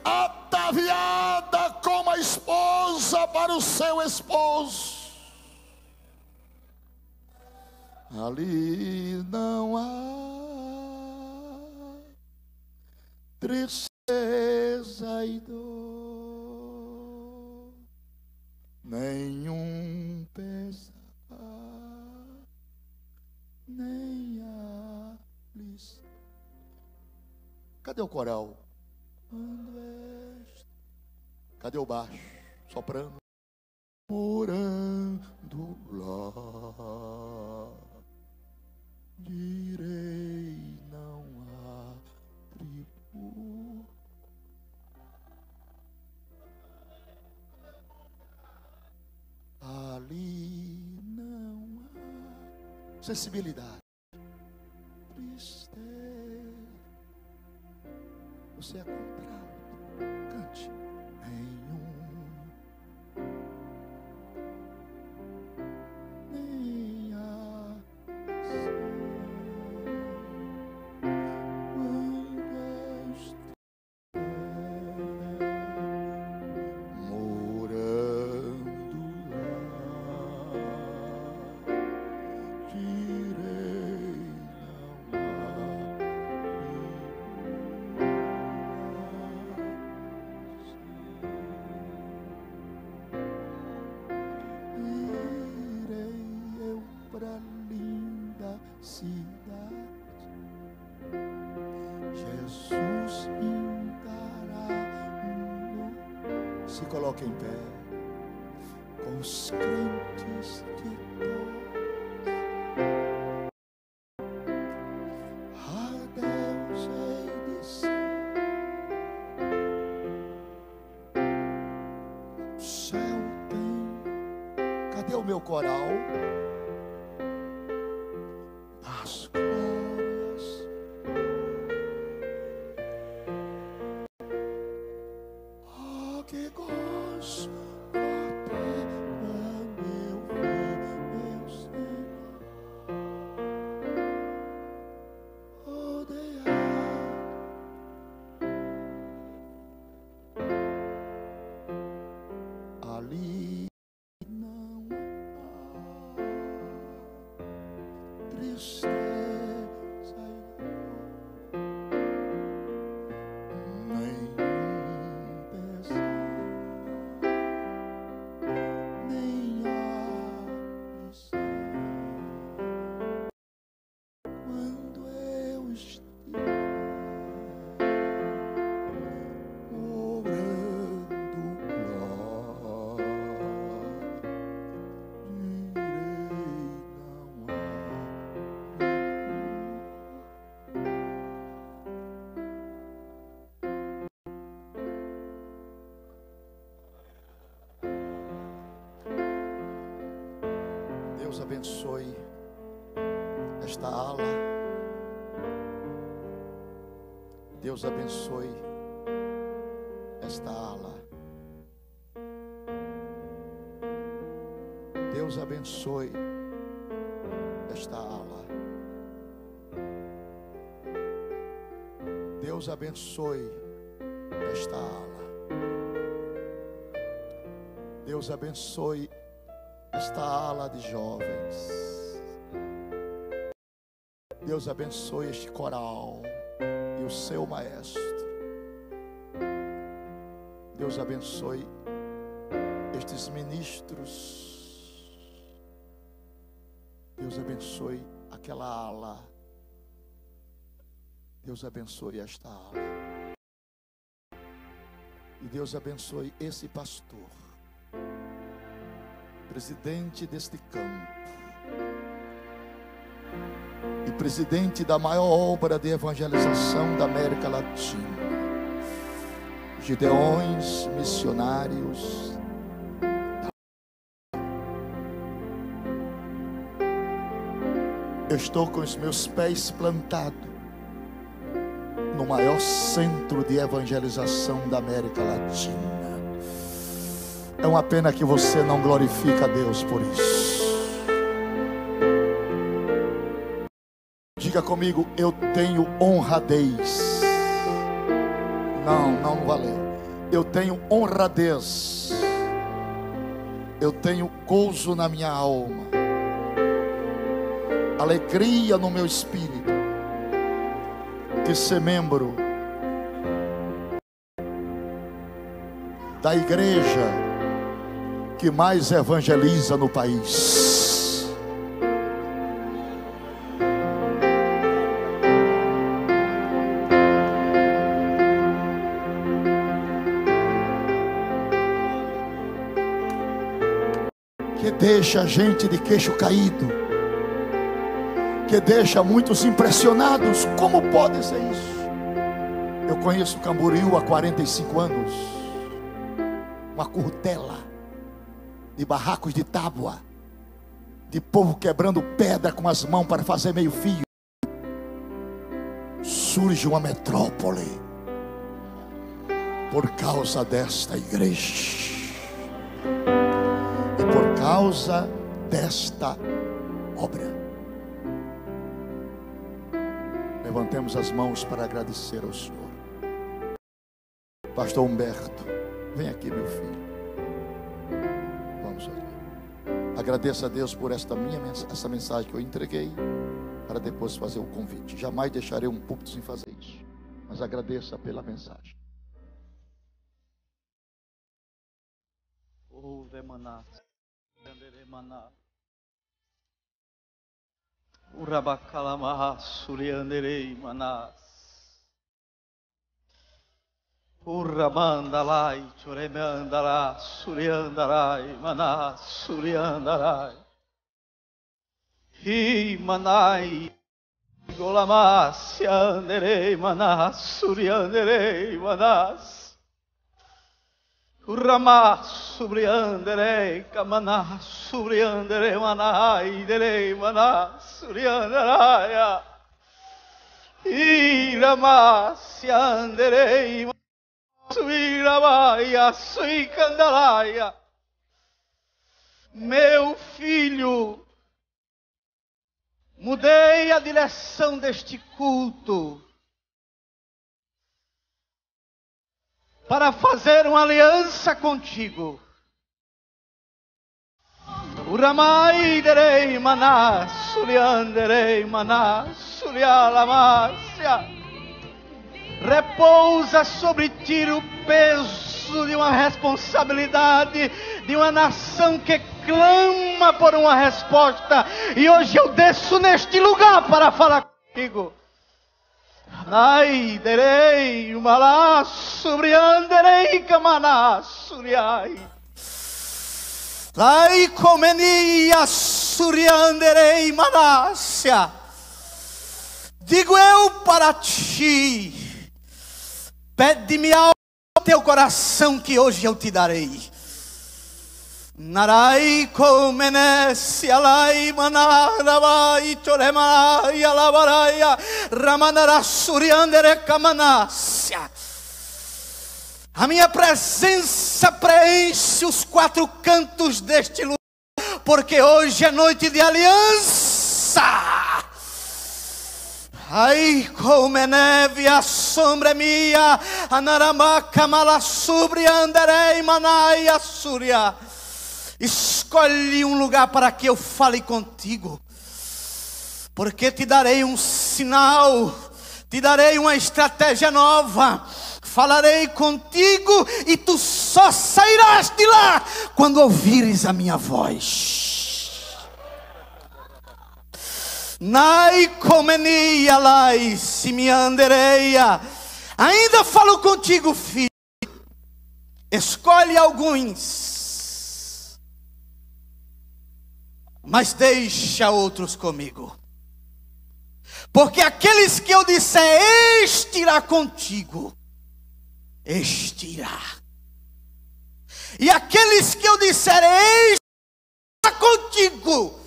ataviada como a esposa para o seu esposo. Ali não há tristeza e dor, nenhum pesar, nem aflição. Cadê o coral? Cadê o baixo? Soprando. Morando lá. Direi não há tribo. Ali não há sensibilidade. Você é contralto. this. Deus abençoe esta ala. Deus abençoe esta ala. Deus abençoe esta ala. Deus abençoe esta ala. Deus abençoe esta ala de jovens. Deus abençoe este coral e o seu maestro. Deus abençoe estes ministros. Deus abençoe aquela ala. Deus abençoe esta ala. E Deus abençoe esse pastor, presidente deste campo, e presidente da maior obra de evangelização da América Latina. Gideões missionários. Eu estou com os meus pés plantados no maior centro de evangelização da América Latina. É uma pena que você não glorifica a Deus por isso. Diga comigo, eu tenho honradez. Não, não valeu. Eu tenho honradez. Eu tenho gozo na minha alma. Alegria no meu espírito de ser membro da igreja que mais evangeliza no país. Que deixa a gente de queixo caído que deixa muitos impressionados. Como pode ser isso? Eu conheço Camboriú há 45 anos. Uma curtela de barracos de tábua, de povo quebrando pedra com as mãos para fazer meio fio. Surge uma metrópole por causa desta igreja. E por causa desta obra. Levantemos as mãos para agradecer ao Senhor. Pastor Humberto, vem aqui, meu filho. Agradeça a Deus por esta minha essa mensagem que eu entreguei para depois fazer o convite. Jamais deixarei um púlpito sem fazer isso. Mas agradeça pela mensagem. Ouve maná. maná. Manas. Urramandalai Choremandala Suryandarai Manas Suryandarai. Hi Manai Golamasya Anderei Manas Suryanderei Manas. Urama subriandere kamana subriandere mana idere mana suryandaraya. Irama siandere suiramaya suicandaraya. Meu filho, mudei a direção deste culto para fazer uma aliança contigo. Uramai derei maná, sulianderei maná, sulialamácia. Repousa sobre ti o peso de uma responsabilidade, de uma nação que clama por uma resposta. E hoje eu desço neste lugar para falar contigo. Nai derei malá subrianderei kamaná suriai. Lai comenia surianderei manácia. Digo eu para ti, pede-me ao teu coração que hoje eu te darei. Narai comenesi alai manarabai choremanai alabaraya ramanara suriandere kamanasya. A minha presença preenche os quatro cantos deste lugar porque hoje é noite de aliança. Ai, como é neve, a sombra é minha, anaramaca, malassubri, anderei, manai, assúria. Escolhe um lugar para que eu fale contigo, porque te darei um sinal, te darei uma estratégia nova falarei contigo e tu só sairás de lá quando ouvires a minha voz. Nai comenia lai se me andereia. Ainda falo contigo, filho. Escolhe alguns, mas deixa outros comigo. Porque aqueles que eu disser, este irá contigo, este irá. E aqueles que eu disser, está contigo,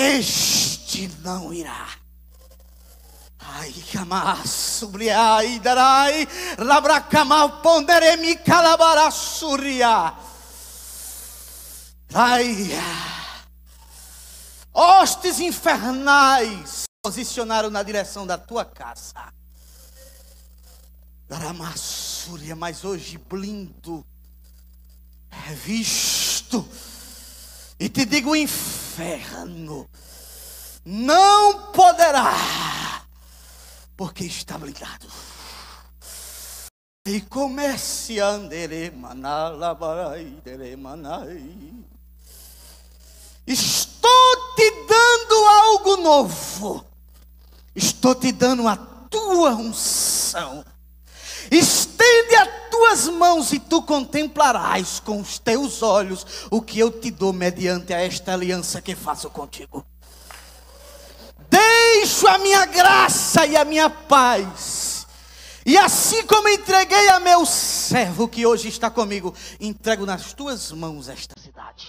este não irá. Ai, ai, darai, labracamal ponderemi calabarassuria. Ai, hostes infernais posicionaram na direção da tua casa. Daramassúria, mas hoje blindo, é visto, e te digo: o inferno não poderá, porque está blindado. E comece a andere. Estou te dando algo novo. Estou te dando a tua unção. Estende as tuas mãos e tu contemplarás com os teus olhos o que eu te dou mediante a esta aliança que faço contigo. Deixo a minha graça e a minha paz. E assim como entreguei a meu servo que hoje está comigo, entrego nas tuas mãos esta cidade.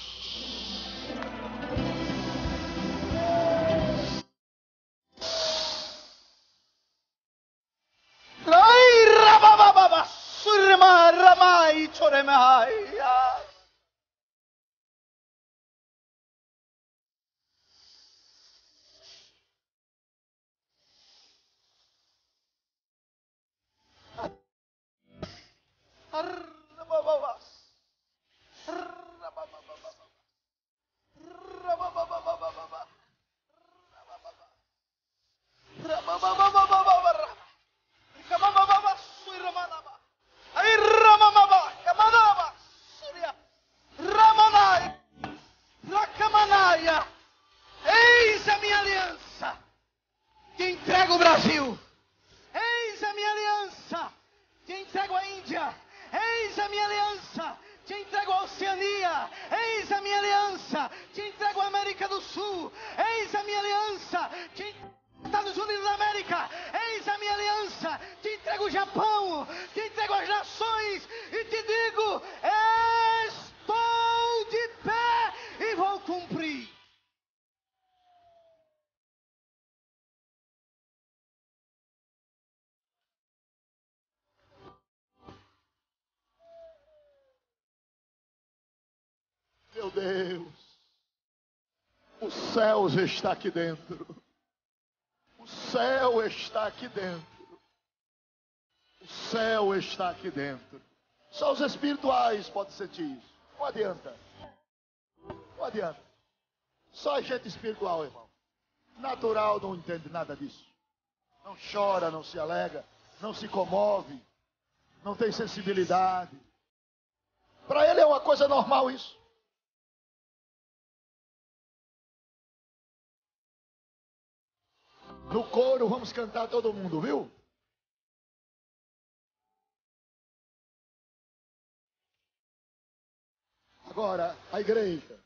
Surma ramai çoremai ya. Baba, baba. Brasil. Eis a minha aliança. Que entrega a Índia. Eis a minha aliança. Te entrego a Oceania, eis a minha aliança, te entrego a América do Sul, eis a minha aliança, te entrego Estados Unidos da América, eis a minha aliança, te entrego o Japão, te entrego as nações. E te digo: estou de pé e vou cumprir. Meu Deus, os céus está aqui dentro. O céu está aqui dentro. O céu está aqui dentro. Só os espirituais podem sentir isso. Não adianta. Não adianta. Só a gente espiritual, irmão. Natural não entende nada disso. Não chora, não se alega, não se comove, não tem sensibilidade. Para ele é uma coisa normal isso. No coro vamos cantar todo mundo, viu? Agora, a igreja.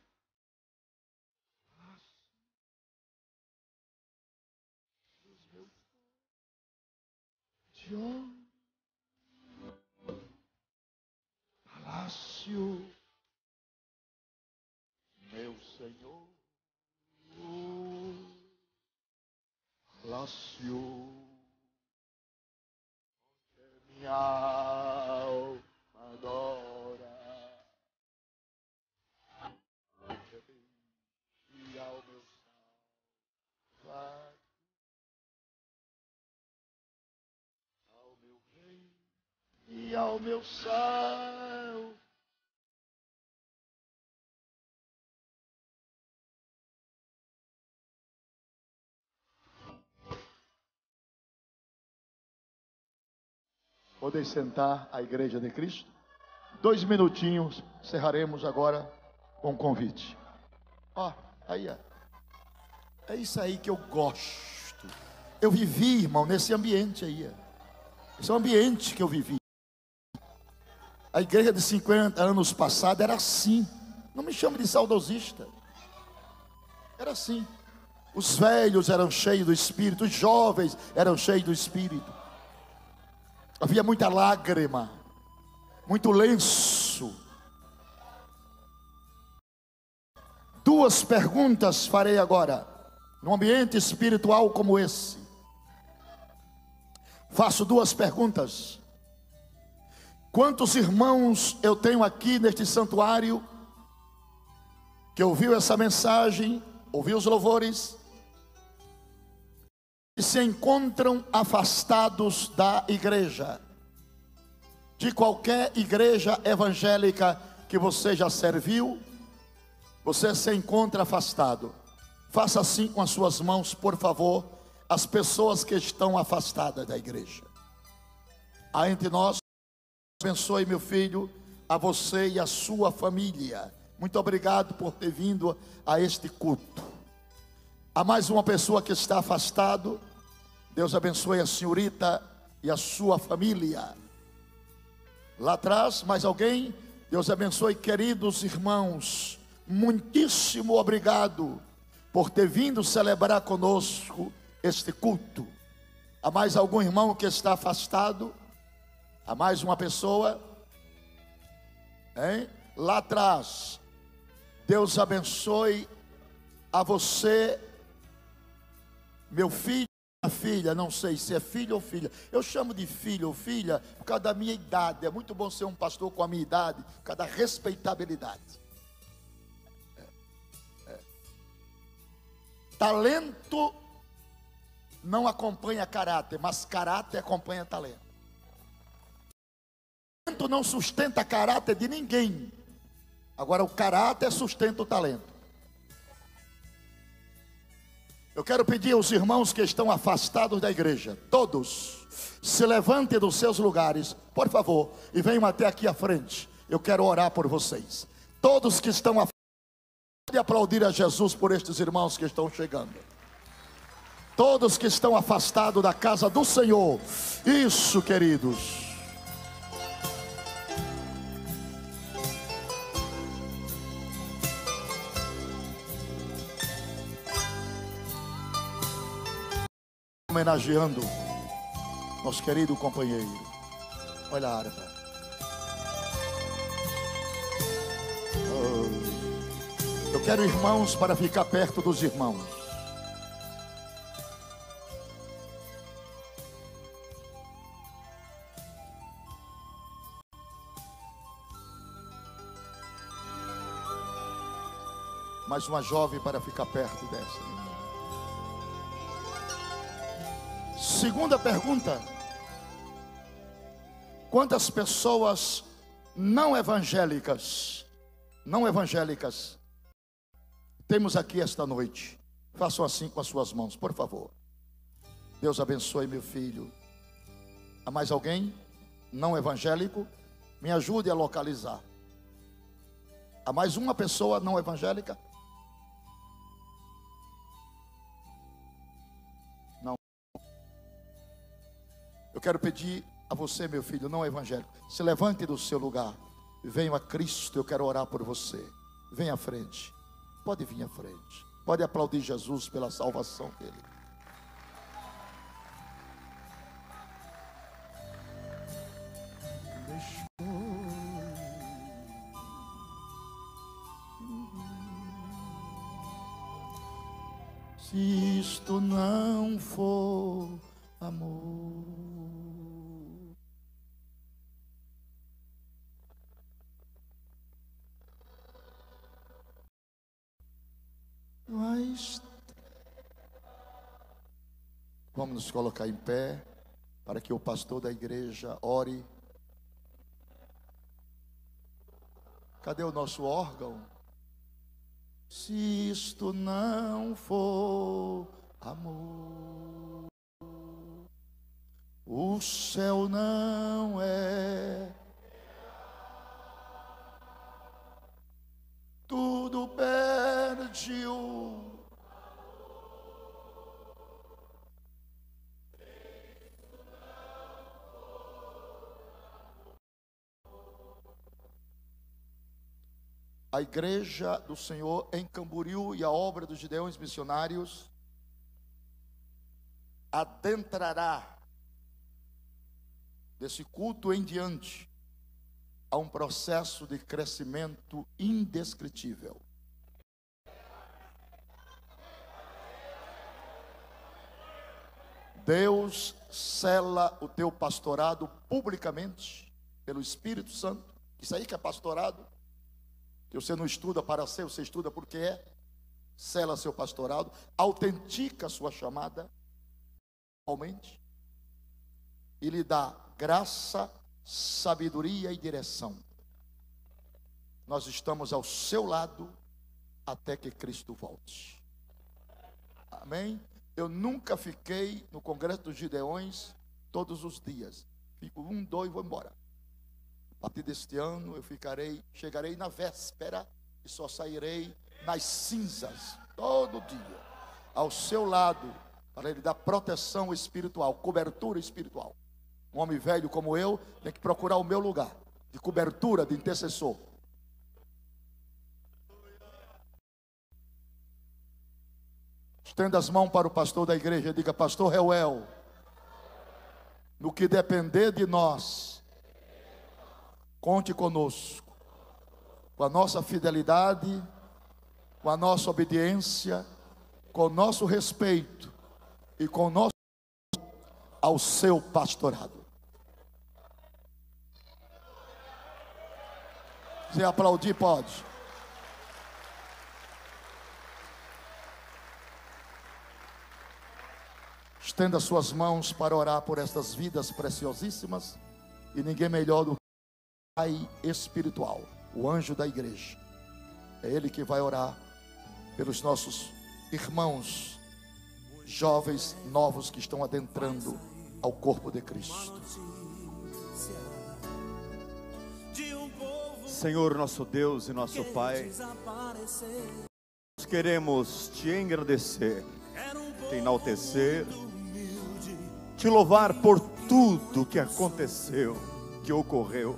Palácio, meu Senhor bless you. Minha alma adora. E ao meu salvador, ao meu rei e ao meu salvador. Podem sentar a igreja de Cristo. Dois minutinhos, encerraremos agora com um convite. Ó, aí é. É isso aí que eu gosto. Eu vivi, irmão, nesse ambiente aí. Esse é o ambiente que eu vivi. A igreja de 50 anos passada era assim. Não me chame de saudosista. Era assim. Os velhos eram cheios do Espírito, os jovens eram cheios do Espírito. Havia muita lágrima, muito lenço. Duas perguntas farei agora, num ambiente espiritual como esse. Faço duas perguntas. Quantos irmãos eu tenho aqui neste santuário que ouviu essa mensagem, ouviu os louvores e se encontram afastados da igreja? De qualquer igreja evangélica que você já serviu, você se encontra afastado. Faça assim com as suas mãos, por favor as pessoas que estão afastadas da igreja. Entre nós, abençoe meu filho, a você e a sua família. Muito obrigado por ter vindo a este culto. Há mais uma pessoa que está afastado. Deus abençoe a senhorita e a sua família. Lá atrás, mais alguém? Deus abençoe, queridos irmãos. Muitíssimo obrigado por ter vindo celebrar conosco este culto. Há mais algum irmão que está afastado? Há mais uma pessoa? Hein? Lá atrás. Deus abençoe a você, meu filho, minha filha, não sei se é filho ou filha. Eu chamo de filho ou filha por causa da minha idade. É muito bom ser um pastor com a minha idade, por causa da respeitabilidade. É. É. Talento não acompanha caráter, mas caráter acompanha talento. Talento não sustenta caráter de ninguém. Agora o caráter sustenta o talento. Eu quero pedir aos irmãos que estão afastados da igreja, todos, se levantem dos seus lugares, por favor, e venham até aqui à frente. Eu quero orar por vocês. Todos que estão afastados, pode aplaudir a Jesus por estes irmãos que estão chegando. Todos que estão afastados da casa do Senhor. Isso, queridos. Homenageando nosso querido companheiro. Olha a harpa. Oh. Eu quero irmãos para ficar perto dos irmãos. mais uma jovem para ficar perto dessa. Segunda pergunta: quantas pessoas não evangélicas, não evangélicas, temos aqui esta noite? Façam assim com as suas mãos, por favor. Deus abençoe meu filho. Há mais alguém não evangélico? Me ajude a localizar. Há mais uma pessoa não evangélica? Eu quero pedir a você, meu filho, não evangélico, se levante do seu lugar. Venha a Cristo, eu quero orar por você. Venha à frente. Pode vir à frente. Pode aplaudir Jesus pela salvação dele. Se isto não for amor. Mas vamos nos colocar em pé para que o pastor da igreja ore. Cadê o nosso órgão? Se isto não for amor, o céu não é Tudo perde o a igreja do Senhor em Camboriú e a obra dos Gideões missionários adentrará desse culto em diante a um processo de crescimento indescritível. Deus cela o teu pastorado publicamente pelo Espírito Santo. Isso aí que é pastorado que você não estuda para ser, você estuda porque é, sela seu pastorado, autentica sua chamada, realmente, e lhe dá graça, sabedoria e direção. Nós estamos ao seu lado até que Cristo volte. Amém? Eu nunca fiquei no Congresso dos Gideões todos os dias. Fico um, dois, vou embora. A partir deste ano eu ficarei, chegarei na véspera e só sairei nas cinzas todo dia ao seu lado para lhe dar proteção espiritual, cobertura espiritual. Um homem velho como eu tem que procurar o meu lugar de cobertura, de intercessor. Estenda as mãos para o pastor da igreja e diga: Pastor Reuel, no que depender de nós, Conte conosco, com a nossa fidelidade, com a nossa obediência, com o nosso respeito e com o nosso ao seu pastorado. Se aplaudir, pode. Estenda suas mãos para orar por estas vidas preciosíssimas. E ninguém melhor do que Pai espiritual, o anjo da igreja. É ele que vai orar pelos nossos irmãos, jovens novos que estão adentrando ao corpo de Cristo. Senhor, nosso Deus e nosso Pai, nós queremos te agradecer, te enaltecer, te louvar por tudo que aconteceu que ocorreu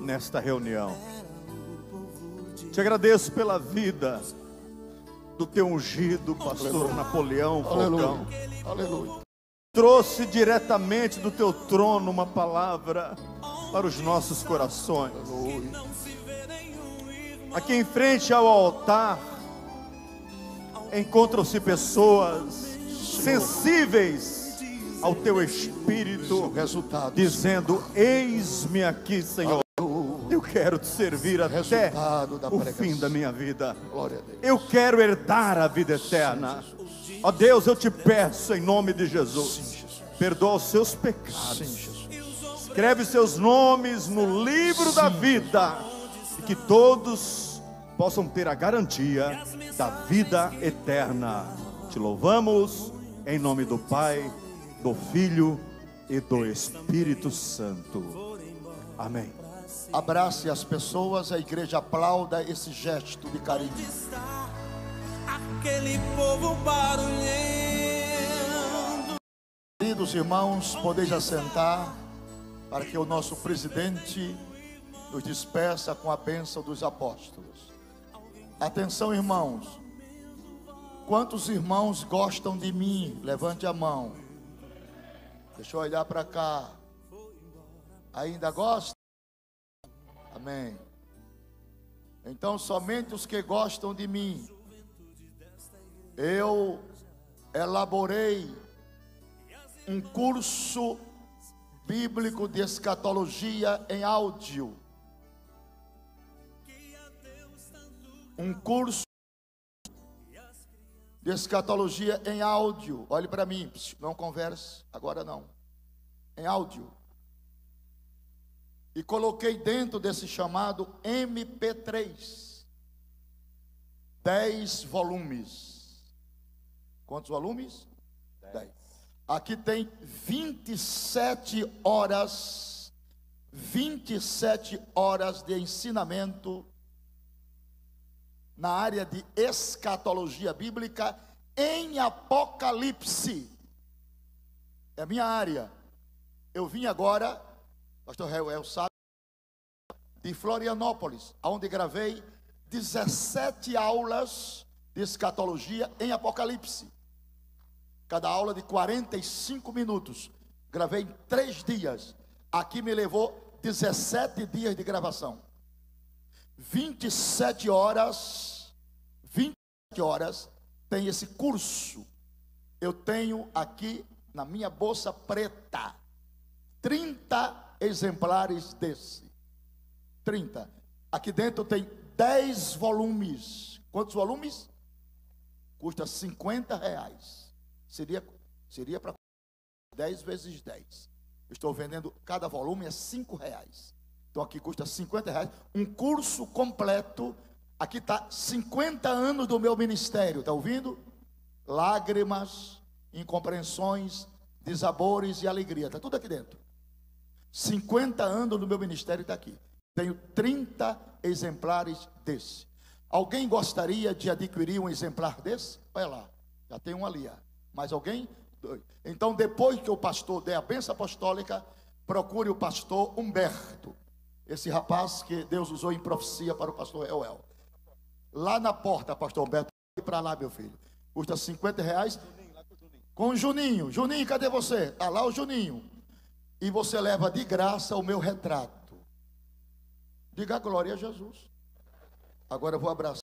nesta reunião. Te agradeço pela vida do teu ungido pastor Aleluia. Napoleão Falcão. Aleluia. Trouxe diretamente do teu trono uma palavra para os nossos corações. Aqui em frente ao altar encontram-se pessoas sensíveis ao teu espírito, resultado, dizendo: Eis-me aqui, Senhor. Eu quero te servir até o fim da minha vida. Eu quero herdar a vida eterna. Ó Deus, eu te peço em nome de Jesus. Perdoa os seus pecados. Escreve seus nomes no livro da vida. E que todos possam ter a garantia da vida eterna. Te louvamos em nome do Pai do Filho e do Espírito Santo. Amém. Abrace as pessoas, a igreja aplauda esse gesto de carinho. Aquele povo barulhento. Queridos irmãos, podeis assentar para que o nosso presidente nos despeça com a bênção dos apóstolos. Atenção, irmãos. Quantos irmãos gostam de mim? Levante a mão. Deixa eu olhar para cá. Ainda gosta? Amém. Então, somente os que gostam de mim, eu elaborei um curso bíblico de escatologia em áudio. Um curso de escatologia em áudio. Olhe para mim, não converse, agora não. Em áudio. e coloquei dentro desse chamado MP3 10 volumes. Quantos volumes? 10. Aqui tem 27 horas, 27 horas de ensinamento na área de escatologia bíblica em Apocalipse. É a minha área. Eu vim agora, pastor Reuel sabe, de Florianópolis, onde gravei 17 aulas de escatologia em Apocalipse. Cada aula de 45 minutos. Gravei em três dias. Aqui me levou 17 dias de gravação. 27 horas, 27 horas tem esse curso. Eu tenho aqui na minha bolsa preta 30 exemplares desse. 30. Aqui dentro tem 10 volumes. Quantos volumes? Custa 50 reais. Seria, seria para 10 vezes 10. estou vendendo, cada volume é 5 reais. Então aqui custa 50 reais. Um curso completo. Aqui está 50 anos do meu ministério. Está ouvindo? Lágrimas, incompreensões, desabores e alegria. Está tudo aqui dentro. 50 anos do meu ministério está aqui. Tenho 30 exemplares desse. Alguém gostaria de adquirir um exemplar desse? Olha lá, já tem um ali. Mais alguém? Então, depois que o pastor der a benção apostólica, procure o pastor Humberto. Esse rapaz que Deus usou em profecia para o pastor Euel. Lá na porta, pastor Beto, para lá, meu filho. Custa 50 reais. Com o Juninho. Juninho, cadê você? Está lá o Juninho. E você leva de graça o meu retrato. Diga glória a Jesus. Agora eu vou abraçar.